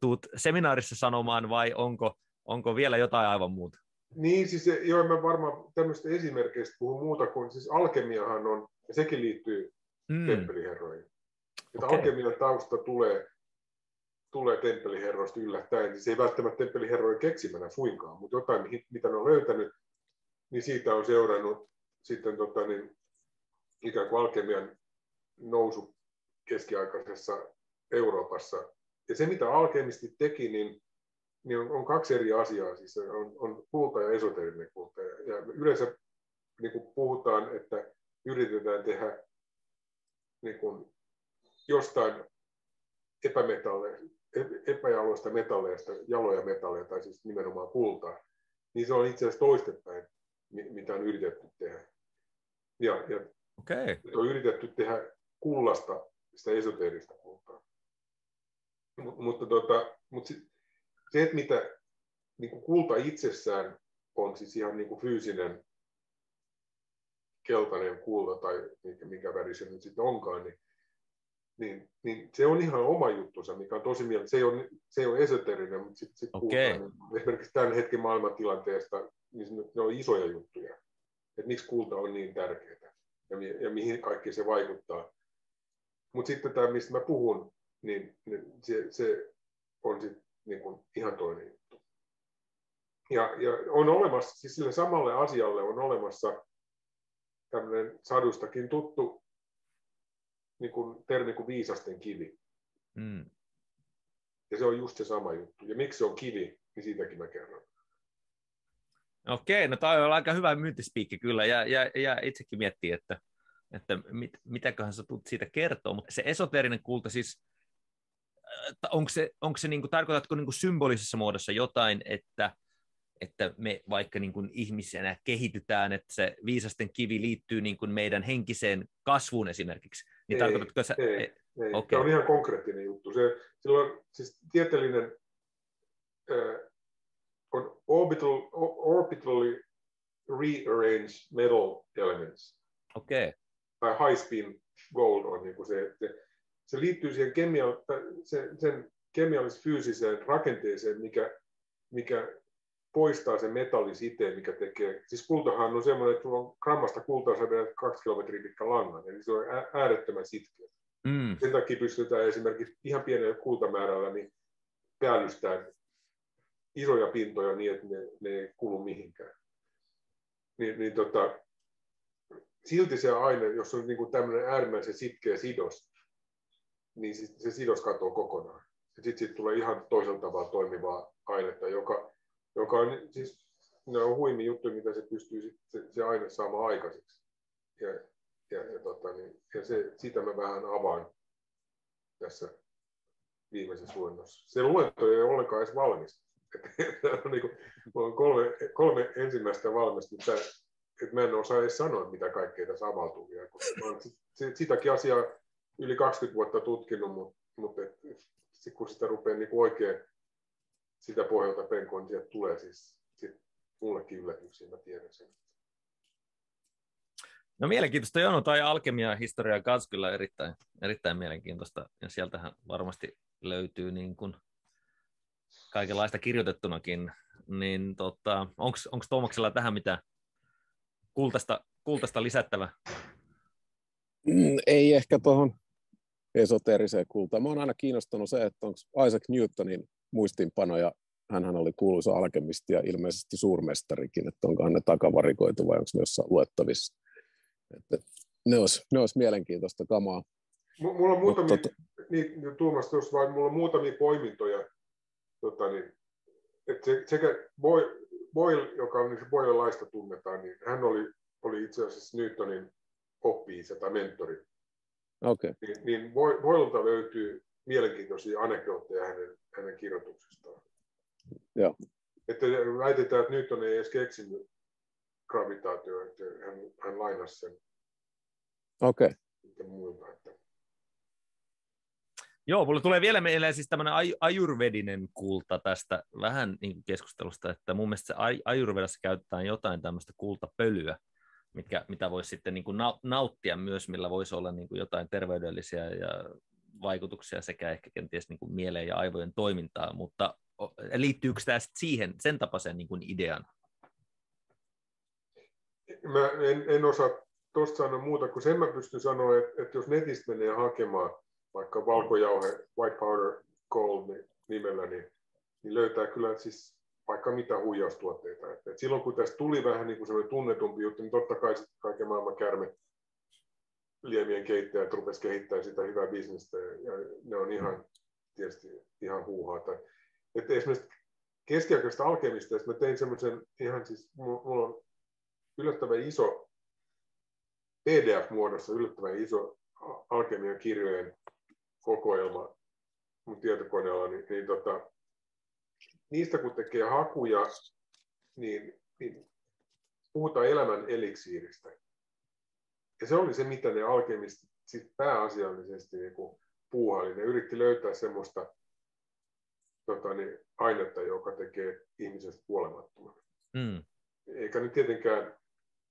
Speaker 3: tuut seminaarissa sanomaan, vai onko, onko vielä jotain aivan muuta?
Speaker 1: Niin, siis joo, mä varmaan tämmöistä esimerkkeistä puhun muuta kuin, siis alkemiahan on ja sekin liittyy mm. temppeliherroihin. Että okay. alkemian tausta tulee, tulee temppeliherroista yllättäen. Siis ei välttämättä temppeliherrojen keksimänä suinkaan, mutta jotain, mitä ne on löytänyt, niin siitä on seurannut sitten tota, niin, ikään kuin alkemian nousu keskiaikaisessa Euroopassa. Ja se, mitä alkemisti teki, niin, niin on, on kaksi eri asiaa. Siis on, on kulta ja esoterinen kulta. Ja yleensä niin kuin puhutaan, että yritetään tehdä niin kuin jostain epämetalleista, epäjaloista metalleista jaloja metalleja, tai siis nimenomaan kultaa, niin se on itse asiassa toistepäin, mitä on yritetty tehdä. Ja, ja
Speaker 3: okay.
Speaker 1: on yritetty tehdä kullasta sitä esoteerista kultaa. Mut, mutta tota, mutta sit, se, että mitä niin kuin kulta itsessään on siis ihan niin kuin fyysinen keltainen kulta tai mikä, mikä väri se nyt sitten onkaan, niin, niin, niin, se on ihan oma juttunsa, mikä on tosi mieltä. Se ei ole, se ei ole esoterinen, mutta sitten sit okay. puhutaan niin esimerkiksi tämän hetken maailmantilanteesta, niin ne on isoja juttuja. Että miksi kulta on niin tärkeää ja, mi- ja mihin kaikki se vaikuttaa. Mutta sitten tämä, mistä mä puhun, niin, niin se, se on sitten niin kuin ihan toinen juttu. Ja, ja on olemassa, siis sille samalle asialle on olemassa tämmöinen sadustakin tuttu niin kuin termi kuin viisasten kivi.
Speaker 3: Mm.
Speaker 1: Ja se on just se sama juttu. Ja miksi se on kivi, niin siitäkin mä kerron.
Speaker 3: Okei, no tämä on aika hyvä myyntispiikki kyllä, ja, ja, ja itsekin miettii, että, että mit, mitäköhän sä tulet siitä kertoa, mutta se esoteerinen kulta siis, onko se, onko se niin kuin, tarkoitatko niin kuin symbolisessa muodossa jotain, että, että me vaikka niin kuin ihmisenä kehitytään, että se viisasten kivi liittyy niin kuin meidän henkiseen kasvuun esimerkiksi, niin
Speaker 1: ei,
Speaker 3: tarkoitatko sä...
Speaker 1: Ei, ei.
Speaker 3: Okay.
Speaker 1: Se on ihan konkreettinen juttu. Se, silloin siis tieteellinen äh, on orbital, orbitally rearranged metal elements.
Speaker 3: Okei. Okay.
Speaker 1: Tai high spin gold on niin kuin se, se, se liittyy siihen kemia, sen, sen kemiallis-fyysiseen rakenteeseen, mikä, mikä poistaa sen metallisiteen, mikä tekee, siis kultahan on semmoinen, että on grammasta kultaa, sä vedät kaksi kilometriä pitkä langan, eli se on äärettömän sitkeä.
Speaker 3: Mm.
Speaker 1: Sen takia pystytään esimerkiksi ihan pienellä kultamäärällä niin päällystämään isoja pintoja niin, että ne, ne ei kulu mihinkään. Niin, niin tota, silti se aine, jos on niin kuin tämmöinen äärimmäisen sitkeä sidos, niin se, se sidos katoaa kokonaan. Sitten siitä tulee ihan toisella tavalla toimivaa ainetta, joka, joka on siis ne on huimi juttu, mitä se pystyy sit, se, aine saamaan aikaiseksi. Ja, ja, ja, tota, niin, ja se, sitä mä vähän avaan tässä viimeisessä luennossa. Se luento ei ole ollenkaan edes valmis. niin kuin, on kolme, kolme ensimmäistä valmista, mutta että mä en osaa edes sanoa, mitä kaikkea tässä avautuu vielä. Mä olen sitäkin asiaa yli 20 vuotta tutkinut, mutta, mutta et, kun sitä rupeaa niin oikein sitä pohjalta penkoon, niin sieltä tulee siis sit mullekin yllätyksiä, mä tiedän sen.
Speaker 3: No mielenkiintoista Jono, tai alkemia historia kanssa kyllä erittäin, erittäin mielenkiintoista, ja sieltähän varmasti löytyy niin kuin kaikenlaista kirjoitettunakin, niin tota, onko Tuomaksella tähän mitä kultaista, kultaista lisättävä?
Speaker 2: Mm, ei ehkä tuohon esoteeriseen kultaan. Mä oon aina kiinnostunut se, että onko Isaac Newtonin muistinpanoja, hänhän oli kuuluisa alkemisti ja ilmeisesti suurmestarikin, että onko ne takavarikoitu vai onko ne jossain luettavissa. Että ne olisi, ne olisi mielenkiintoista kamaa.
Speaker 1: Mulla on muutamia, Mutta, niin, Tuomas, tuossa vain, mulla on muutamia poimintoja tota, niin, että se, sekä Boyle, joka on niin Boyle-laista tunnetaan, niin hän oli, oli itse asiassa Newtonin oppi tai mentori.
Speaker 2: Okay.
Speaker 1: Niin, niin Boylelta löytyy mielenkiintoisia anekdootteja hänen, hänen kirjoituksestaan.
Speaker 2: Joo.
Speaker 1: Että väitetään, että Newton ei edes keksinyt gravitaatio, että hän, hän lainasi sen.
Speaker 2: Okei.
Speaker 1: Okay.
Speaker 3: Joo, mulle tulee vielä mieleen siis tämmöinen aj- ajurvedinen kulta tästä vähän niin keskustelusta, että mun mielestä se aj- ajurvedassa käytetään jotain tämmöistä kultapölyä, mitkä, mitä voisi sitten niin kuin nauttia myös, millä voisi olla niin kuin jotain terveydellisiä ja vaikutuksia sekä ehkä kenties niin kuin mieleen ja aivojen toimintaa, mutta liittyykö tämä siihen, sen tapaisen niin kuin idean?
Speaker 1: Mä en, en osaa tuosta sanoa muuta kuin sen mä pystyn sanoa, että, että jos netistä menee hakemaan vaikka valkojauhe, white powder gold nimellä, niin, niin löytää kyllä siis vaikka mitä huijaustuotteita. Et, et silloin kun tästä tuli vähän niin kuin sellainen tunnetumpi juttu, niin totta kai kaiken maailman kärme liemien keittäjät rupesi kehittämään sitä hyvää bisnestä ja ne on ihan tietysti ihan huuhaata. Että esimerkiksi keskiaikaisesta alkemista, mä tein semmoisen ihan siis, mulla on yllättävän iso PDF-muodossa yllättävän iso alkemian kirjojen kokoelma mun tietokoneella, niin, niin tota, niistä kun tekee hakuja, niin, niin puhutaan elämän eliksiiristä. Ja se oli se, mitä ne alkemistit sit pääasiallisesti niin kuin puuhaili. Ne yritti löytää semmoista tota, niin, ainetta, joka tekee ihmisestä kuolemattoman.
Speaker 3: Mm.
Speaker 1: Eikä nyt tietenkään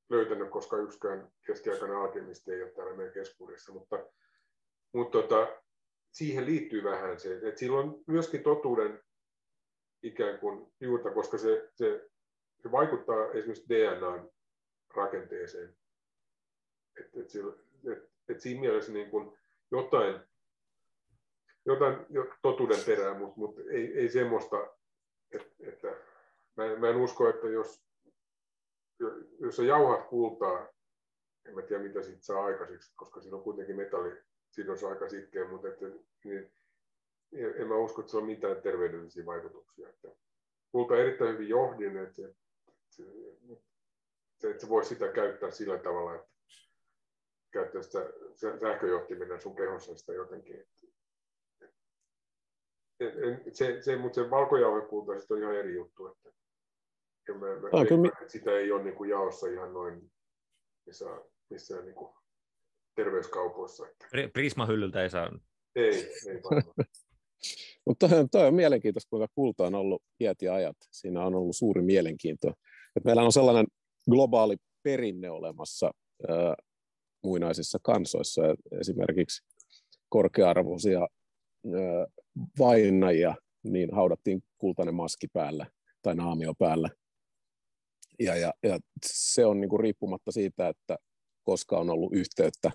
Speaker 1: löytänyt, koska yksikään keskiaikainen alkemisti ei ole täällä meidän keskuudessa, mutta, mutta tota, siihen liittyy vähän se, että sillä on myöskin totuuden ikään kuin juurta, koska se, se, se vaikuttaa esimerkiksi DNAn rakenteeseen. Että et, et, et siinä mielessä niin kuin jotain, jotain totuuden perää, mutta, mutta ei, ei semmoista, että, että mä, mä en usko, että jos, jos sä jauhat kultaa, en mä tiedä mitä siitä saa aikaiseksi, koska siinä on kuitenkin metalli sidos aika sitkeä, mutta että, niin, en mä usko, että se on mitään terveydellisiä vaikutuksia. Että kulta on erittäin hyvin johdin, että se, se, että se voi sitä käyttää sillä tavalla, että käyttää sitä sähköjohtiminen sun kehossa sitä jotenkin. Se, se, mutta se valkojauhekulta on ihan eri juttu. Että, ja mä, mä okay. että sitä ei ole niin kuin jaossa ihan noin missä, missä niin kuin terveyskaupoissa.
Speaker 3: Prisma-hyllyltä ei saa.
Speaker 1: Ei, ei
Speaker 2: Mutta toi, toi on mielenkiintoista, kuinka kulta on ollut iät ja ajat. Siinä on ollut suuri mielenkiinto. Et meillä on sellainen globaali perinne olemassa muinaisissa kansoissa. Esimerkiksi korkea-arvoisia ää, vainajia, niin haudattiin kultainen maski päällä tai naamio päällä. Ja, ja, ja se on niin kuin riippumatta siitä, että koska on ollut yhteyttä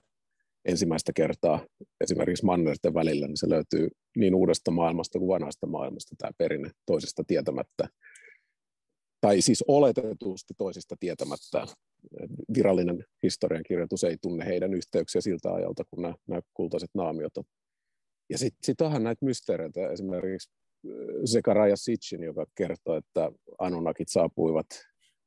Speaker 2: ensimmäistä kertaa esimerkiksi mannerten välillä, niin se löytyy niin uudesta maailmasta kuin vanhasta maailmasta tämä perinne toisesta tietämättä. Tai siis oletetusti toisista tietämättä. Virallinen historiankirjoitus ei tunne heidän yhteyksiä siltä ajalta, kun nämä, nämä kultaiset naamiot on. Ja sitten sit onhan näitä mysteereitä, esimerkiksi Zechariah Sitchin, joka kertoo, että Anunnakit saapuivat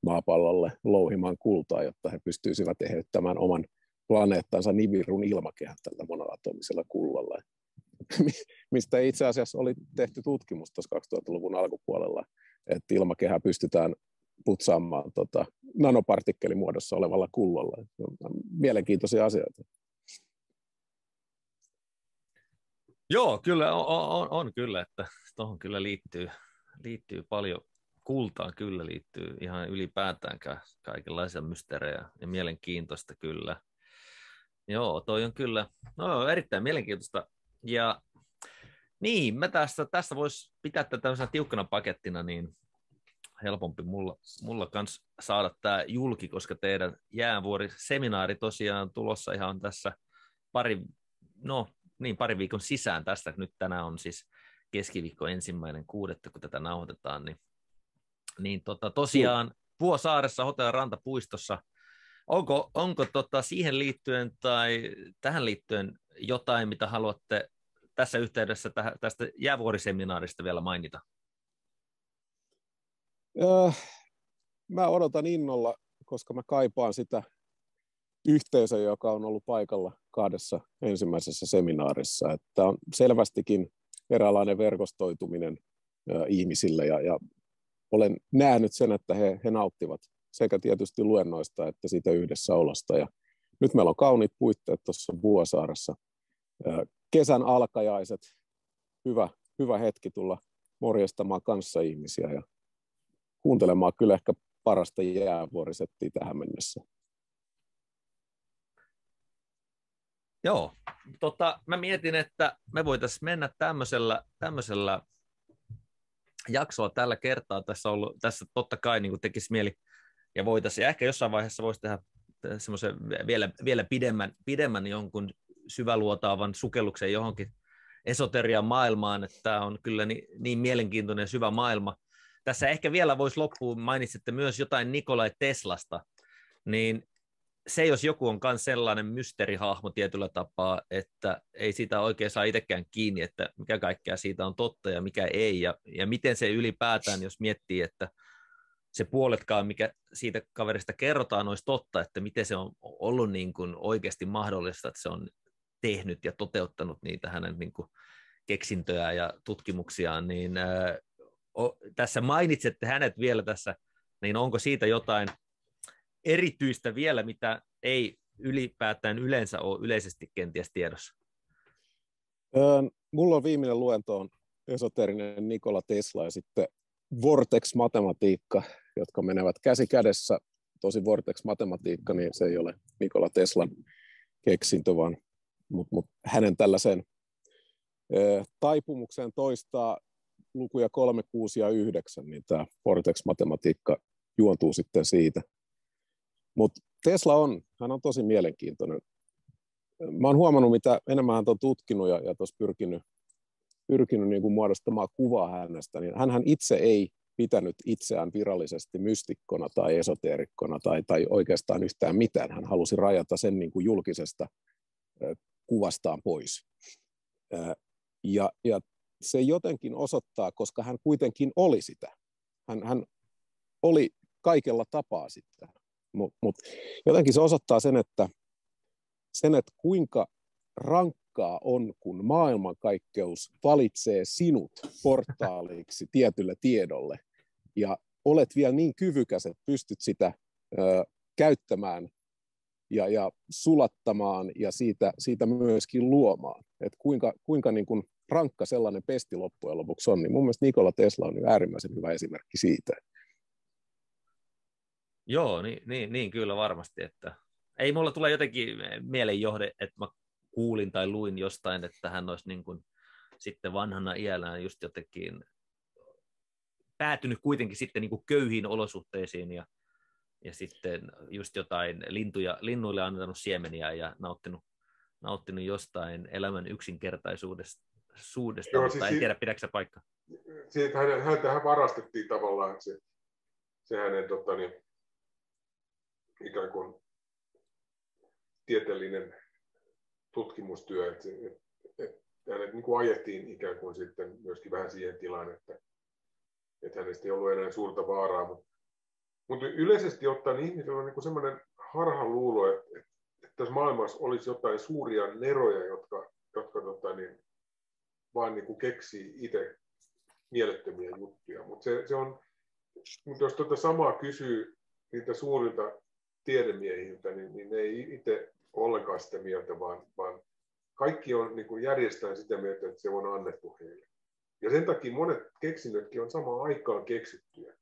Speaker 2: maapallolle louhimaan kultaa, jotta he pystyisivät eheyttämään oman planeettansa Nivirun ilmakehän tällä monoatomisella kullalla. Mistä itse asiassa oli tehty tutkimus tuossa 2000-luvun alkupuolella, että ilmakehä pystytään putsaamaan tota, nanopartikkelimuodossa olevalla kullalla. Mielenkiintoisia asioita.
Speaker 3: Joo, kyllä on, on, on kyllä, että tuohon kyllä liittyy, liittyy paljon, kultaan kyllä liittyy ihan ylipäätään kaikenlaisia mysteerejä ja mielenkiintoista kyllä. Joo, toi on kyllä no, erittäin mielenkiintoista. Ja niin, mä tästä, tästä voisi pitää tätä tämmöisenä tiukkana pakettina, niin helpompi mulla, mulla kans saada tämä julki, koska teidän jäävuori-seminaari tosiaan tulossa ihan tässä pari, no niin, pari viikon sisään tästä. Nyt tänään on siis keskiviikko ensimmäinen kuudetta, kun tätä nauhoitetaan, niin, niin tota, tosiaan Vuosaaressa Hotel Rantapuistossa – Onko, onko tota siihen liittyen tai tähän liittyen jotain, mitä haluatte tässä yhteydessä tästä jäävuoriseminaarista vielä mainita?
Speaker 2: Äh, mä odotan innolla, koska mä kaipaan sitä yhteisöä, joka on ollut paikalla kahdessa ensimmäisessä seminaarissa. Että on selvästikin eräänlainen verkostoituminen ihmisille ja, ja olen nähnyt sen, että he, he nauttivat sekä tietysti luennoista että siitä yhdessäolosta. Ja nyt meillä on kauniit puitteet tuossa Vuosaaressa. Kesän alkajaiset, hyvä, hyvä hetki tulla morjestamaan kanssa ihmisiä ja kuuntelemaan kyllä ehkä parasta jäävuorisettiä tähän mennessä.
Speaker 3: Joo, tota, mä mietin, että me voitaisiin mennä tämmöisellä, tämmöisellä jaksolla tällä kertaa. Tässä, ollut, tässä totta kai niin tekisi mieli ja voitaisiin, ehkä jossain vaiheessa voisi tehdä semmoisen vielä, vielä pidemmän, pidemmän jonkun syväluotaavan sukelluksen johonkin esoterian maailmaan, että tämä on kyllä niin, niin mielenkiintoinen ja syvä maailma. Tässä ehkä vielä voisi loppuun, mainitsitte myös jotain Nikolai Teslasta, niin se, jos joku on myös sellainen mysteerihahmo tietyllä tapaa, että ei siitä oikein saa itsekään kiinni, että mikä kaikkea siitä on totta ja mikä ei, ja, ja miten se ylipäätään, jos miettii, että se puoletkaan, mikä siitä kaverista kerrotaan, olisi totta, että miten se on ollut niin kuin oikeasti mahdollista, että se on tehnyt ja toteuttanut niitä hänen niin kuin keksintöjä ja tutkimuksiaan, niin ää, o, tässä mainitsette hänet vielä tässä, niin onko siitä jotain erityistä vielä, mitä ei ylipäätään yleensä ole yleisesti kenties tiedossa?
Speaker 2: Mulla on viimeinen luento on esoterinen Nikola Tesla ja sitten Vortex-matematiikka, jotka menevät käsi kädessä. Tosi Vortex-matematiikka, niin se ei ole Nikola Teslan keksintö, vaan mut, mut hänen tällaiseen ö, taipumukseen toistaa lukuja 3, 6 ja 9, niin tämä Vortex-matematiikka juontuu sitten siitä. Mutta Tesla on, hän on tosi mielenkiintoinen. Mä oon huomannut, mitä enemmän hän on tutkinut ja, ja tuossa pyrkinyt pyrkinyt niin kuin muodostamaan kuvaa hänestä, niin hän itse ei pitänyt itseään virallisesti mystikkona tai esoteerikkona tai, tai oikeastaan yhtään mitään. Hän halusi rajata sen niin kuin julkisesta kuvastaan pois. Ja, ja se jotenkin osoittaa, koska hän kuitenkin oli sitä. Hän, hän oli kaikella tapaa sitä. Mutta mut jotenkin se osoittaa sen että, sen, että kuinka rankkaa on, kun maailmankaikkeus valitsee sinut portaaliksi tietylle tiedolle. Ja olet vielä niin kyvykäs, että pystyt sitä ö, käyttämään ja, ja sulattamaan ja siitä, siitä myöskin luomaan. Et kuinka kuinka niin kuin rankka sellainen pesti loppujen lopuksi on, niin mun mielestä Nikola Tesla on äärimmäisen hyvä esimerkki siitä.
Speaker 3: Joo, niin, niin, niin kyllä varmasti, että ei mulla tule jotenkin mielenjohde, että mä kuulin tai luin jostain, että hän olisi niin kuin sitten vanhana iällään just jotenkin päätynyt kuitenkin sitten niin kuin köyhiin olosuhteisiin ja, ja sitten just jotain lintuja, linnuille antanut siemeniä ja nauttinut, nauttinut jostain elämän yksinkertaisuudesta, suudesta, Joo, mutta siis en tiedä, pidäkö paikka.
Speaker 1: Siitä hänen, häntähän varastettiin tavallaan se, se hänen tota, niin, ikään kuin tieteellinen tutkimustyö, että, että, että hänet niin kuin ajettiin ikään kuin sitten myöskin vähän siihen tilaan, että, että hänestä ei ollut enää suurta vaaraa, mutta, mutta yleisesti ottaen ihmisillä on niin semmoinen harhaluulo, että, että, tässä maailmassa olisi jotain suuria neroja, jotka, jotka tota, niin, vaan niin kuin keksii itse mielettömiä juttuja. Mutta se, se on, mutta jos tuota samaa kysyy niitä suurilta tiedemiehiltä, niin, niin ne ei itse ollenkaan sitä mieltä, vaan, vaan kaikki on niin kuin järjestään sitä mieltä, että se on annettu heille. Ja sen takia monet keksinnötkin on samaan aikaan keksittyjä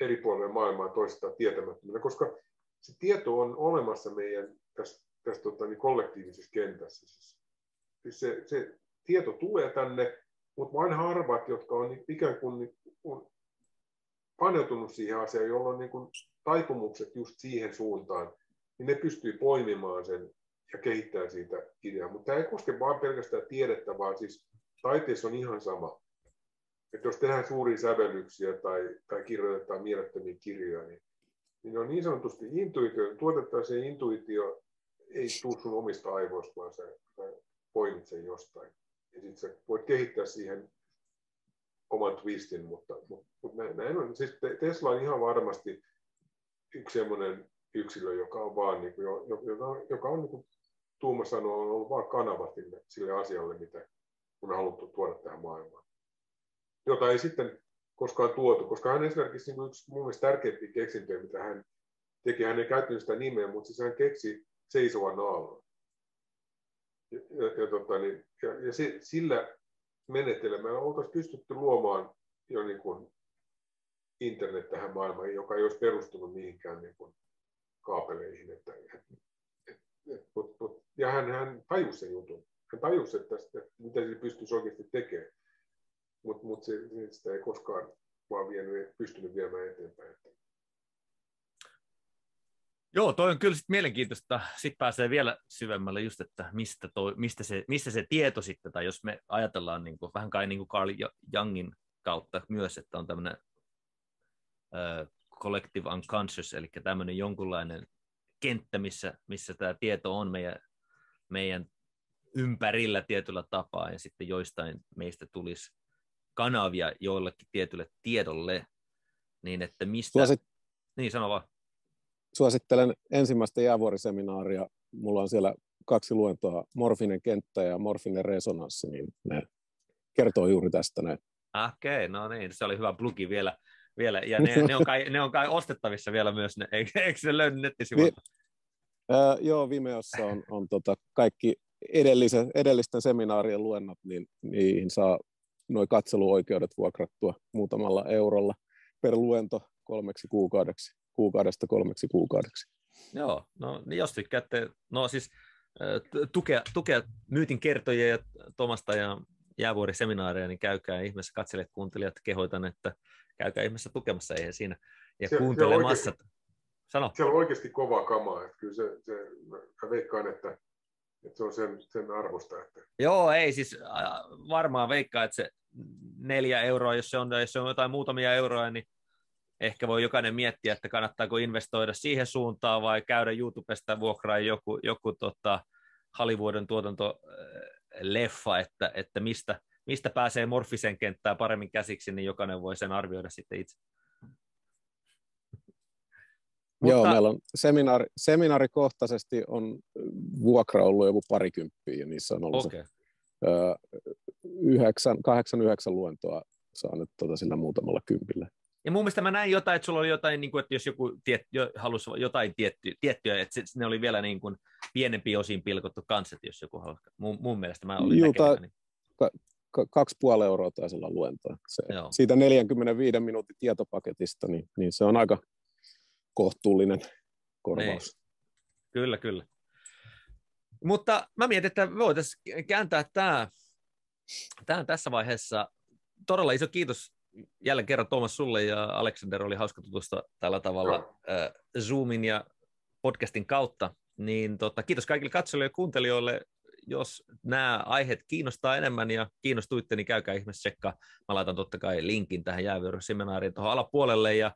Speaker 1: eri puolilla maailmaa toistaan tietämättömänä, koska se tieto on olemassa meidän tässä, tässä tota, niin kollektiivisessa kentässä. Siis, se, se tieto tulee tänne, mutta vain harvat, jotka on niin ikään kuin niin, on paneutunut siihen asiaan, jolla on niin kuin taipumukset just siihen suuntaan, niin ne pystyy poimimaan sen ja kehittämään siitä ideaa. Mutta tämä ei koske vain pelkästään tiedettä, vaan siis taiteessa on ihan sama. Että jos tehdään suuria sävellyksiä tai, tai kirjoitetaan mielettömiä kirjoja, niin, niin on niin sanotusti intuitio, tuotetaan se intuitio, ei tule sun omista aivoista, vaan sä, sä poimit sen jostain. Ja sitten sä voit kehittää siihen oman twistin, mutta, mutta, mutta näin on. Siis Tesla on ihan varmasti yksi sellainen yksilö, joka on vaan, niin kuin, joka, joka on niin kuin Tuuma sanoo, on ollut vain kanava sille, sille asialle, mitä on haluttu tuoda tähän maailmaan. Jota ei sitten koskaan tuotu, koska hän esimerkiksi niin yksi mun mielestä tärkeimpiä keksintöjä, mitä hän teki, hän ei käyttänyt sitä nimeä, mutta siis hän keksi seisovan aallon. Ja, ja, ja, tota, niin, ja, ja se, sillä menetelmällä oltaisiin pystytty luomaan jo niin kuin internet tähän maailmaan, joka ei olisi perustunut mihinkään niin kuin kaapeleihin. Että, et, et, et, mut, mut, ja hän, hän tajusi sen jutun. Hän tajusi, että, että mitä se pystyisi oikeasti tekemään. Mutta mut se, sitä ei koskaan vaan vienyt, pystynyt viemään eteenpäin.
Speaker 3: Joo, toi on kyllä sit mielenkiintoista. Sitten pääsee vielä syvemmälle just, että mistä, toi, mistä, se, mistä se tieto sitten, tai jos me ajatellaan niin kuin, vähän kai niin kuin Carl Jungin kautta myös, että on tämmöinen uh, collective unconscious, eli tämmöinen jonkunlainen kenttä, missä, missä tämä tieto on meidän, meidän ympärillä tietyllä tapaa, ja sitten joistain meistä tulisi kanavia joillekin tietylle tiedolle, niin että mistä... Suosit... Niin, sano vaan.
Speaker 2: Suosittelen ensimmäistä jäävuoriseminaaria. Mulla on siellä kaksi luentoa, morfinen kenttä ja morfinen resonanssi, niin ne kertoo juuri tästä näin.
Speaker 3: Okei, okay, no niin, se oli hyvä plugi vielä vielä, ja ne, ne, on kai, ne on kai ostettavissa vielä myös, ne, eikö, eikö se löydy nettisivuilta?
Speaker 2: Vi, äh, joo, Vimeossa on, on tota kaikki edellisen, edellisten seminaarien luennot, niin niihin saa noin katseluoikeudet vuokrattua muutamalla eurolla per luento kolmeksi kuukaudeksi, kuukaudesta kolmeksi kuukaudeksi.
Speaker 3: Joo, no niin jos tykkäätte, no siis tukea, tukea myytin kertojia ja Tomasta ja jäävuoriseminaareja, niin käykää ihmeessä katselijat, kuuntelijat, kehoitan, että käykää ihmeessä tukemassa, eihän siinä, ja se, kuuntelemassa. Se oikeasti, Sano.
Speaker 1: Siellä on oikeasti kova kamaa, että kyllä se, se mä veikkaan, että, että se on sen, sen arvosta. Että...
Speaker 3: Joo, ei siis varmaan veikkaa, että se neljä euroa, jos se on, jos se on jotain muutamia euroja, niin ehkä voi jokainen miettiä, että kannattaako investoida siihen suuntaan vai käydä YouTubesta vuokraa joku, joku tota, Hollywoodin tuotanto leffa, että, että mistä, mistä pääsee morfisen kenttään paremmin käsiksi, niin jokainen voi sen arvioida sitten itse.
Speaker 2: Mutta... Joo, meillä on seminaari, seminaarikohtaisesti on vuokra ollut joku parikymppiä, ja niissä on ollut okay. se, yhdeksän, kahdeksan, yhdeksän luentoa saaneet tuota sillä muutamalla kympillä.
Speaker 3: Ja mun mielestä mä näin jotain, että sulla oli jotain, niin kuin, että jos joku tiet, jo, halusi jotain tiettyä, tiettyä että ne oli vielä niin kuin pienempi osiin pilkottu kanssa, jos joku halusi. Mun, mun mielestä mä olin Juta, niin...
Speaker 2: ka, ka, kaksi puoli euroa taisi olla luentoa. Se, siitä 45 minuutin tietopaketista, niin, niin se on aika kohtuullinen korvaus. Niin.
Speaker 3: Kyllä, kyllä. Mutta mä mietin, että voitaisiin kääntää tämä, tämä tässä vaiheessa. Todella iso kiitos jälleen kerran Tuomas sulle ja Alexander oli hauska tutustua tällä tavalla äh, Zoomin ja podcastin kautta. Niin tota, kiitos kaikille katsojille ja kuuntelijoille. Jos nämä aiheet kiinnostaa enemmän ja kiinnostuitte, niin käykää ihmeessä tsekkaa. Mä laitan totta kai linkin tähän jäävyöryseminaariin tuohon alapuolelle ja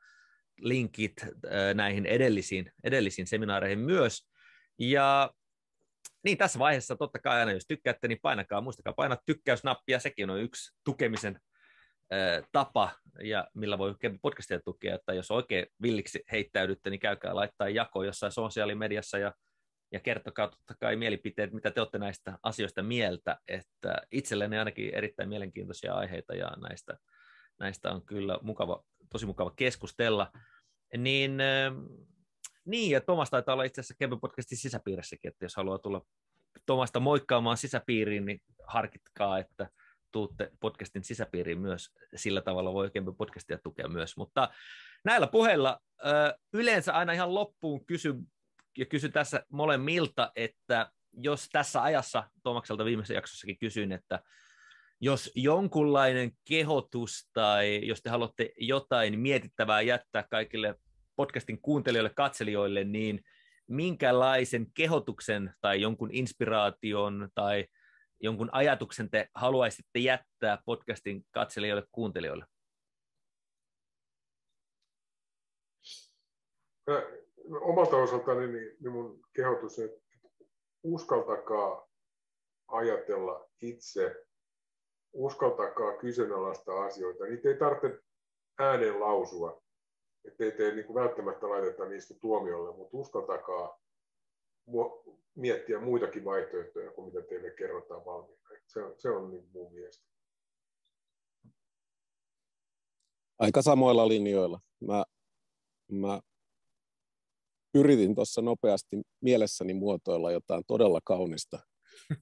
Speaker 3: linkit äh, näihin edellisiin, edellisiin seminaareihin myös. Ja niin tässä vaiheessa totta kai aina, jos tykkäätte, niin painakaa, muistakaa painaa tykkäysnappia, sekin on yksi tukemisen tapa, ja millä voi podcastia tukea, että jos oikein villiksi heittäydytte, niin käykää laittaa jako jossain sosiaalimediassa ja, ja kertokaa totta kai mielipiteet, mitä te olette näistä asioista mieltä, että itselleni ainakin erittäin mielenkiintoisia aiheita ja näistä, näistä on kyllä mukava, tosi mukava keskustella. Niin, niin ja Tomas taitaa olla itse asiassa Kevin podcastin sisäpiirissäkin, että jos haluaa tulla Tomasta moikkaamaan sisäpiiriin, niin harkitkaa, että tuutte podcastin sisäpiiriin myös. Sillä tavalla voi oikein podcastia tukea myös. Mutta näillä puheilla yleensä aina ihan loppuun kysy, ja kysy tässä molemmilta, että jos tässä ajassa, Tomakselta viimeisessä jaksossakin kysyin, että jos jonkunlainen kehotus tai jos te haluatte jotain mietittävää jättää kaikille podcastin kuuntelijoille, katselijoille, niin minkälaisen kehotuksen tai jonkun inspiraation tai jonkun ajatuksen te haluaisitte jättää podcastin katselijoille, kuuntelijoille?
Speaker 1: Omalta osaltani niin, niin mun kehotus, että uskaltakaa ajatella itse, uskaltakaa kyseenalaista asioita. Niitä ei tarvitse ääneen lausua, ettei tee niin välttämättä laiteta niistä tuomiolle, mutta uskaltakaa miettiä muitakin vaihtoehtoja kuin mitä teille kerrotaan valmiina. Se on, se on niin mun mielestä.
Speaker 2: Aika samoilla linjoilla. Mä, mä yritin tuossa nopeasti mielessäni muotoilla jotain todella kaunista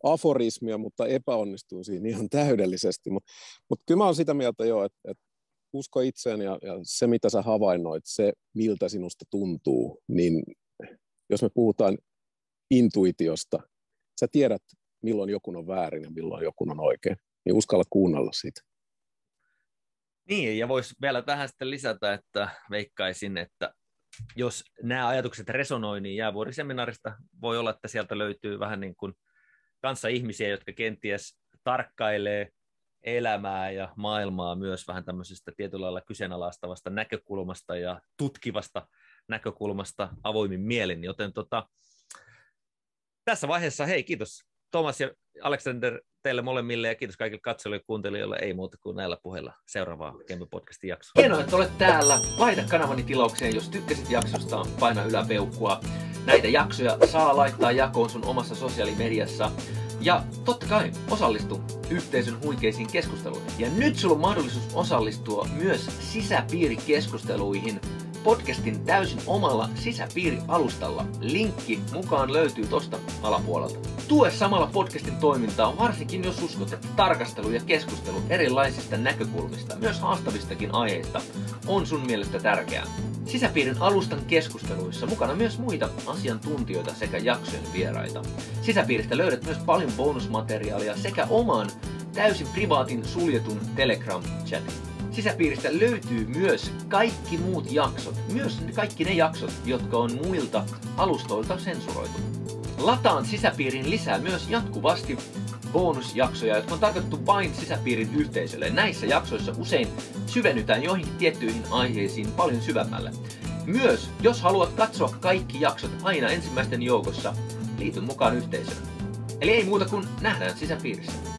Speaker 2: aforismia, mutta epäonnistuin siinä ihan täydellisesti. Mutta mut kyllä mä olen sitä mieltä jo, että, että usko itseen ja, ja se, mitä sä havainnoit, se, miltä sinusta tuntuu, niin jos me puhutaan intuitiosta. Sä tiedät, milloin joku on väärin ja milloin joku on oikein. Niin uskalla kuunnella sitä.
Speaker 3: Niin, ja voisi vielä tähän sitten lisätä, että veikkaisin, että jos nämä ajatukset resonoi, niin jäävuoriseminaarista voi olla, että sieltä löytyy vähän niin kuin kanssa ihmisiä, jotka kenties tarkkailee elämää ja maailmaa myös vähän tämmöisestä tietyllä lailla kyseenalaistavasta näkökulmasta ja tutkivasta näkökulmasta avoimin mielin, joten tota, tässä vaiheessa hei, kiitos Thomas ja Alexander teille molemmille ja kiitos kaikille katsojille ja kuuntelijoille. Ei muuta kuin näillä puheilla seuraavaa Kempe Podcastin jaksoa. Hienoa, että olet täällä. Laita kanavani tilaukseen, jos tykkäsit jaksosta, paina yläpeukkua. Näitä jaksoja saa laittaa jakoon sun omassa sosiaalimediassa. Ja totta kai osallistu yhteisön huikeisiin keskusteluihin. Ja nyt sulla on mahdollisuus osallistua myös sisäpiirikeskusteluihin podcastin täysin omalla sisäpiirialustalla. Linkki mukaan löytyy tosta alapuolelta. Tue samalla podcastin toimintaa, varsinkin jos uskot, että tarkastelu ja keskustelu erilaisista näkökulmista, myös haastavistakin aiheista, on sun mielestä tärkeää. Sisäpiirin alustan keskusteluissa mukana myös muita asiantuntijoita sekä jaksojen vieraita. Sisäpiiristä löydät myös paljon bonusmateriaalia sekä oman täysin privaatin suljetun Telegram-chatin. Sisäpiiristä löytyy myös kaikki muut jaksot, myös kaikki ne jaksot, jotka on muilta alustoilta sensuroitu. Lataan sisäpiirin lisää myös jatkuvasti bonusjaksoja, jotka on tarkoitettu vain sisäpiirin yhteisölle. Näissä jaksoissa usein syvennytään joihinkin tiettyihin aiheisiin paljon syvemmälle. Myös, jos haluat katsoa kaikki jaksot aina ensimmäisten joukossa, liity mukaan yhteisöön. Eli ei muuta kuin nähdään sisäpiirissä.